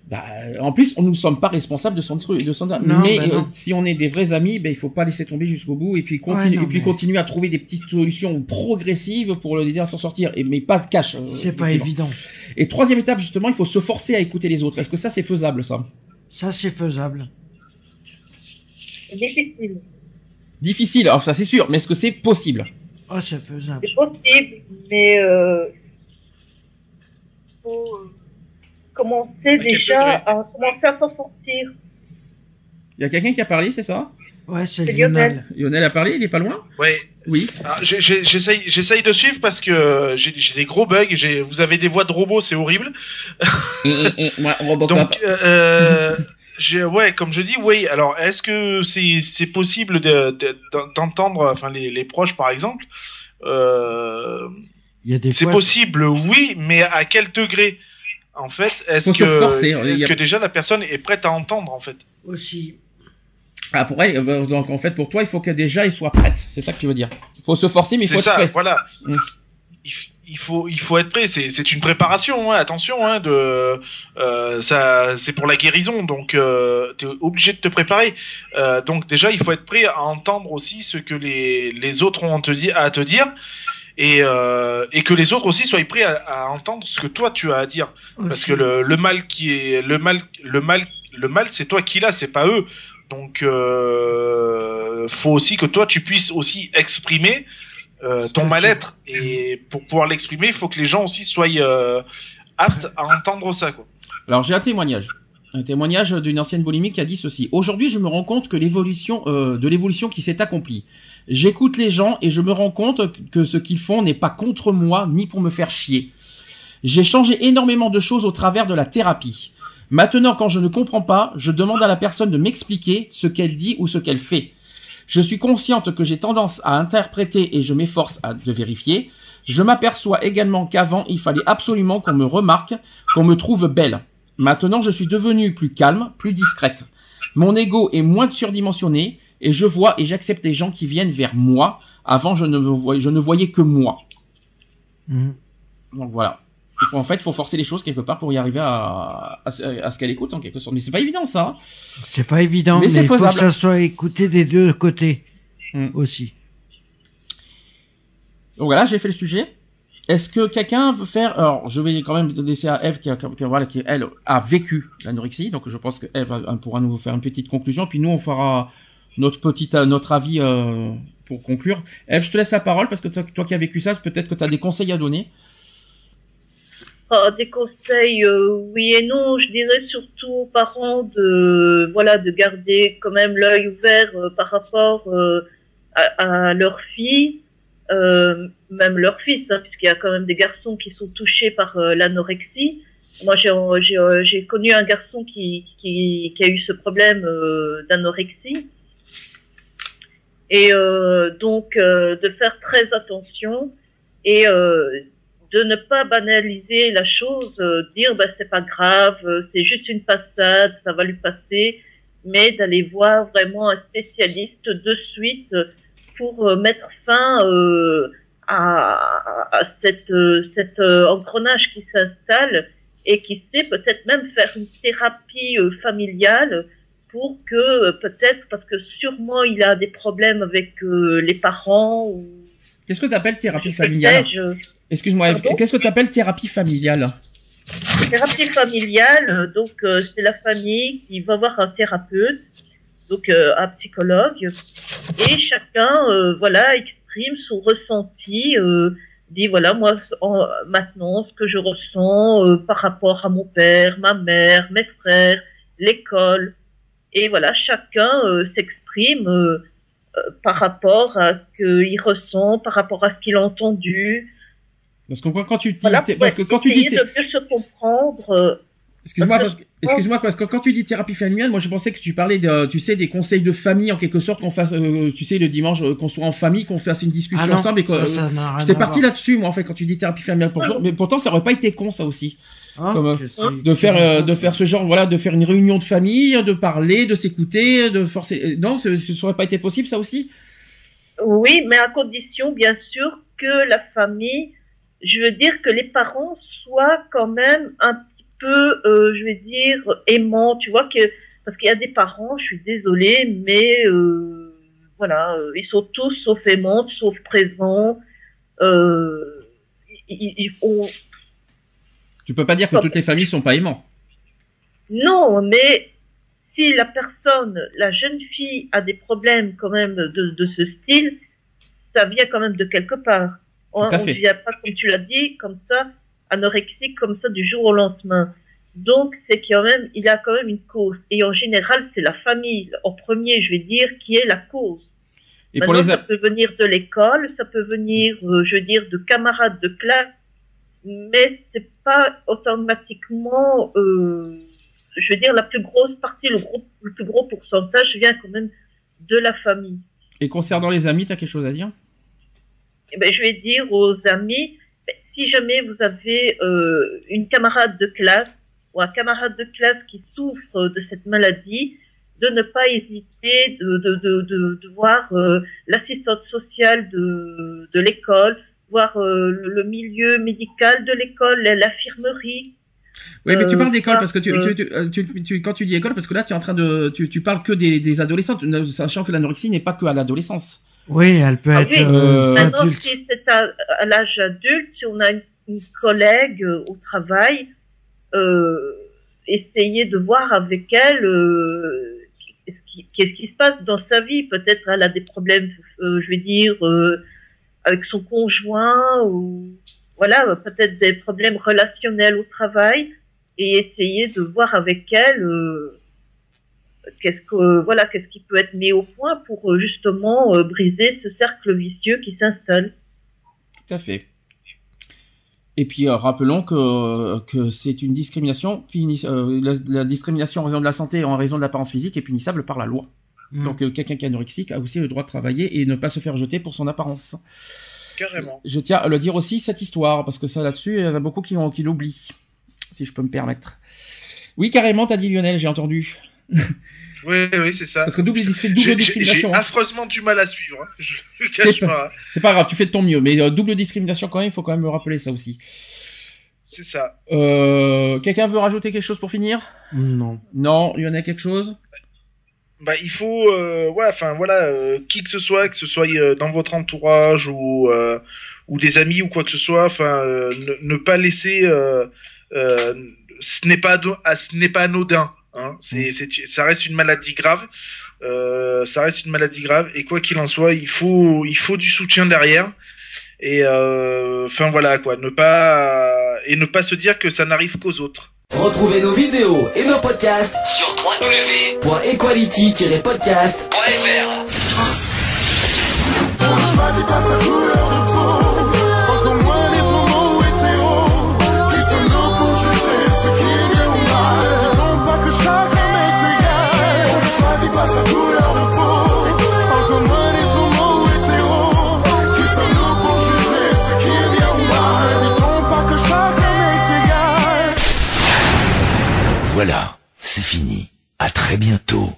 bah, en plus, on ne sommes pas responsables de son truc, de son. Non, mais bah euh, si on est des vrais amis, ben il faut pas laisser tomber jusqu'au bout et puis non, et puis mais- continuer à trouver des petites solutions progressives pour l'aider à s'en sortir. Et mais pas de cash. euh, C'est pas évident. Et troisième étape, justement, il faut se forcer à écouter les autres. Est-ce que ça, c'est faisable, ça? Ça, c'est faisable. Difficile. Difficile, alors ça c'est sûr, mais est-ce que c'est possible? Oh, c'est faisable. C'est possible, mais euh, faut euh, commencer déjà à commencer à s'en sortir. Il y a quelqu'un qui a parlé, c'est ça? Ouais, c'est Lionel. Lionel a parlé, il est pas loin? Ouais. Oui. Ah, J'essaye j'essaye de suivre parce que j'ai j'ai des gros bugs. j'ai- Vous avez des voix de robots, c'est horrible. Donc, euh, euh, ouais, comme je dis, oui. Alors, est-ce que c'est c'est possible de- de- d'entendre, enfin, les, les proches, par exemple? Euh, C'est possible, oui, mais à quel degré? En fait, est-ce que, forcer, est-ce a- que déjà la personne est prête à entendre, en fait? Aussi. Ah, pour elle, euh, donc en fait, pour toi, il faut que déjà il soit prête. C'est ça que tu veux dire. Il faut se forcer, mais il faut C'est être ça, prêt. voilà. Mm. Il, faut, il faut être prêt. C'est, c'est une préparation. hein, attention, hein, de, euh, ça, c'est pour la guérison, donc euh, t'es obligé de te préparer. Euh, donc déjà, il faut être prêt à entendre aussi ce que les, les autres ont à te dire, à te dire. Et, euh, et que les autres aussi soient prêts à, à entendre ce que toi tu as à dire. Parce que le, le mal qui est le mal le mal le mal c'est toi qui l'as c'est pas eux donc euh, faut aussi que toi tu puisses aussi exprimer euh, ton mal-être et pour pouvoir l'exprimer il faut que les gens aussi soient euh, aptes à entendre ça quoi Alors j'ai un témoignage. Un témoignage d'une ancienne boulimique qui a dit ceci. Aujourd'hui, je me rends compte que l'évolution euh, de l'évolution qui s'est accomplie. J'écoute les gens et je me rends compte que ce qu'ils font n'est pas contre moi ni pour me faire chier. J'ai changé énormément de choses au travers de la thérapie. Maintenant, quand je ne comprends pas, je demande à la personne de m'expliquer ce qu'elle dit ou ce qu'elle fait. Je suis consciente que j'ai tendance à interpréter et je m'efforce de vérifier. Je m'aperçois également qu'avant, il fallait absolument qu'on me remarque, qu'on me trouve belle. Maintenant, je suis devenue plus calme, plus discrète. Mon ego est moins surdimensionné et je vois et j'accepte les gens qui viennent vers moi. Avant, je ne, voyais, je ne voyais que moi. Mhm. Donc voilà. Il faut, en fait, il faut forcer les choses quelque part pour y arriver à, à, ce- à ce qu'elle écoute en quelque sorte. Mais c'est pas évident ça. hein. C'est pas évident, Mais il faut que ça soit écouté des deux côtés Mm. aussi. Donc voilà, j'ai fait le sujet. Est-ce que quelqu'un veut faire Alors, je vais quand même laisser à Eve qui, a- qui, voilà, qui elle a vécu l'anorexie, donc je pense que Eve euh, pourra nous faire une petite conclusion, puis nous on fera notre petit euh, notre avis euh, pour conclure. Eve, je te laisse la parole parce que toi, toi qui as vécu ça, peut-être que tu as des conseils à donner. Ah, des conseils, euh, oui et non. Je dirais surtout aux parents de, voilà, de garder quand même l'œil ouvert par rapport à, à leur fille, même leur fils, hein, puisqu'il y a quand même des garçons qui sont touchés par l'anorexie. Moi, j'ai connu un garçon qui, a eu ce problème d'anorexie. Et euh, donc, euh, de faire très attention et euh, de ne pas banaliser la chose, dire bah c'est pas grave, c'est juste une passade, ça va lui passer, mais d'aller voir vraiment un spécialiste de suite pour mettre fin euh, à, à cette, euh, cet euh, engrenage qui s'installe et qui sait peut-être même faire une thérapie familiale pour que euh, peut-être parce que sûrement il a des problèmes avec euh, les parents ou Qu'est-ce que tu appelles thérapie familiale Excuse-moi, qu'est-ce que tu appelles thérapie familiale Thérapie familiale, euh, donc euh, c'est la famille qui va voir un thérapeute, donc euh, un psychologue, et chacun, euh, voilà, exprime son ressenti, euh, dit voilà moi en- maintenant ce que je ressens euh, par rapport à mon père, ma mère, mes frères, l'école, et voilà chacun euh, s'exprime euh, euh, par rapport à ce qu'il ressent, par rapport à ce qu'il a entendu. Parce que quand quand tu dis, Voilà, parce que quand tu dis, de mieux se comprendre. Euh, Excuse-moi, Parce que, excuse-moi, parce que quand tu dis thérapie familiale, moi je pensais que tu parlais de, tu sais, des conseils de famille en quelque sorte qu'on fasse, euh, tu sais, le dimanche, euh, qu'on soit en famille, qu'on fasse une discussion Ah non, ensemble et que, ça, ça n'a rien j'étais parti là-dessus, moi en fait, quand tu dis thérapie familiale. Pourtant- mais pourtant, ça aurait pas été con ça aussi, Hein, comme, euh, de faire, euh, de faire ce genre, voilà, de faire une réunion de famille, de parler, de s'écouter, de forcer. euh, Non, ce, ce aurait pas été possible ça aussi? Oui, mais à condition, bien sûr, que la famille, je veux dire que les parents soient quand même un peu, euh, je vais dire, aimants. Tu vois que parce qu'il y a des parents, je suis désolée, mais euh, voilà, euh, ils sont tous sauf aimants, sauf présents. Euh, ils, ils- on- Tu peux pas dire que toutes les familles sont pas aimants. Non, mais si la personne, la jeune fille, a des problèmes quand même de, de ce style, ça vient quand même de quelque part. On ne vient pas, comme tu l'as dit, comme ça, anorexique comme ça du jour au lendemain. Donc, c'est quand même, il a quand même une cause. Et en général, c'est la famille, en premier, je vais dire, qui est la cause. Et pour les ça peut venir de l'école, ça peut venir, euh, je veux dire, de camarades de classe, mais c'est pas automatiquement, euh, je veux dire, la plus grosse partie, le, gros, le plus gros pourcentage vient quand même de la famille. et concernant les amis, t'as quelque chose à dire? Eh ben, je vais dire aux amis, si jamais vous avez euh, une camarade de classe ou un camarade de classe qui souffre de cette maladie, de ne pas hésiter de, de, de, de, de voir euh, l'assistante sociale de, de l'école, voir euh, le milieu médical de l'école, l'infirmerie. Oui, mais tu parles d'école parce que tu, tu, tu, tu- tu- quand tu dis école, parce que là, tu es en train de, tu, parles que des, des adolescentes, sachant que l'anorexie n'est pas que à l'adolescence. Oui, elle peut Ah être oui. euh, Maintenant, adulte. si c'est à, à l'âge adulte, si on a une, une collègue euh, au travail, euh, essayer de voir avec elle euh, qu'est-ce qui, qu'est-ce qui se passe dans sa vie. Peut-être elle a des problèmes, euh, je vais dire, euh, avec son conjoint ou voilà, euh, peut-être des problèmes relationnels au travail et essayer de voir avec elle euh, qu'est-ce que voilà qu'est-ce qui peut être mis au point pour euh, justement euh, briser ce cercle vicieux qui s'installe. Tout à fait. Et puis, euh, rappelons que, que c'est une discrimination, puni- euh, la, la discrimination en raison de la santé, en raison de l'apparence physique, est punissable par la loi. Mm. Donc, euh, quelqu'un qui est anorexique a aussi le droit de travailler et ne pas se faire jeter pour son apparence. Carrément. Je tiens à le dire aussi, cette histoire, parce que ça, là-dessus, il y en a beaucoup qui, qui l'oublient, si je peux me permettre. Oui, carrément, t'as dit Lionel, j'ai entendu. Oui, oui, c'est ça. Parce que double, discri- double J'ai- discrimination, hein. affreusement du mal à suivre. hein. Je le cache pas- pas. hein. c'est pas grave, tu fais de ton mieux, mais euh, double discrimination quand même, il faut quand même me rappeler ça aussi. C'est ça. Euh, quelqu'un veut rajouter quelque chose pour finir? Non. Non, Lionel, quelque chose? Bah, il faut, euh, ouais, enfin voilà, euh, qui que ce soit, que ce soit euh, dans votre entourage ou euh, ou des amis ou quoi que ce soit, enfin, euh, ne, ne pas laisser, euh, euh, ce n'est pas ah, ce n'est pas anodin. Hein, c'est, c'est, ça reste une maladie grave. Euh, ça reste une maladie grave et quoi qu'il en soit, il faut, il faut du soutien derrière. Et euh, enfin voilà quoi, ne pas et ne pas se dire que ça n'arrive qu'aux autres. Retrouvez nos vidéos et nos podcasts sur www.equality-podcast.fr. c'est fini. À très bientôt.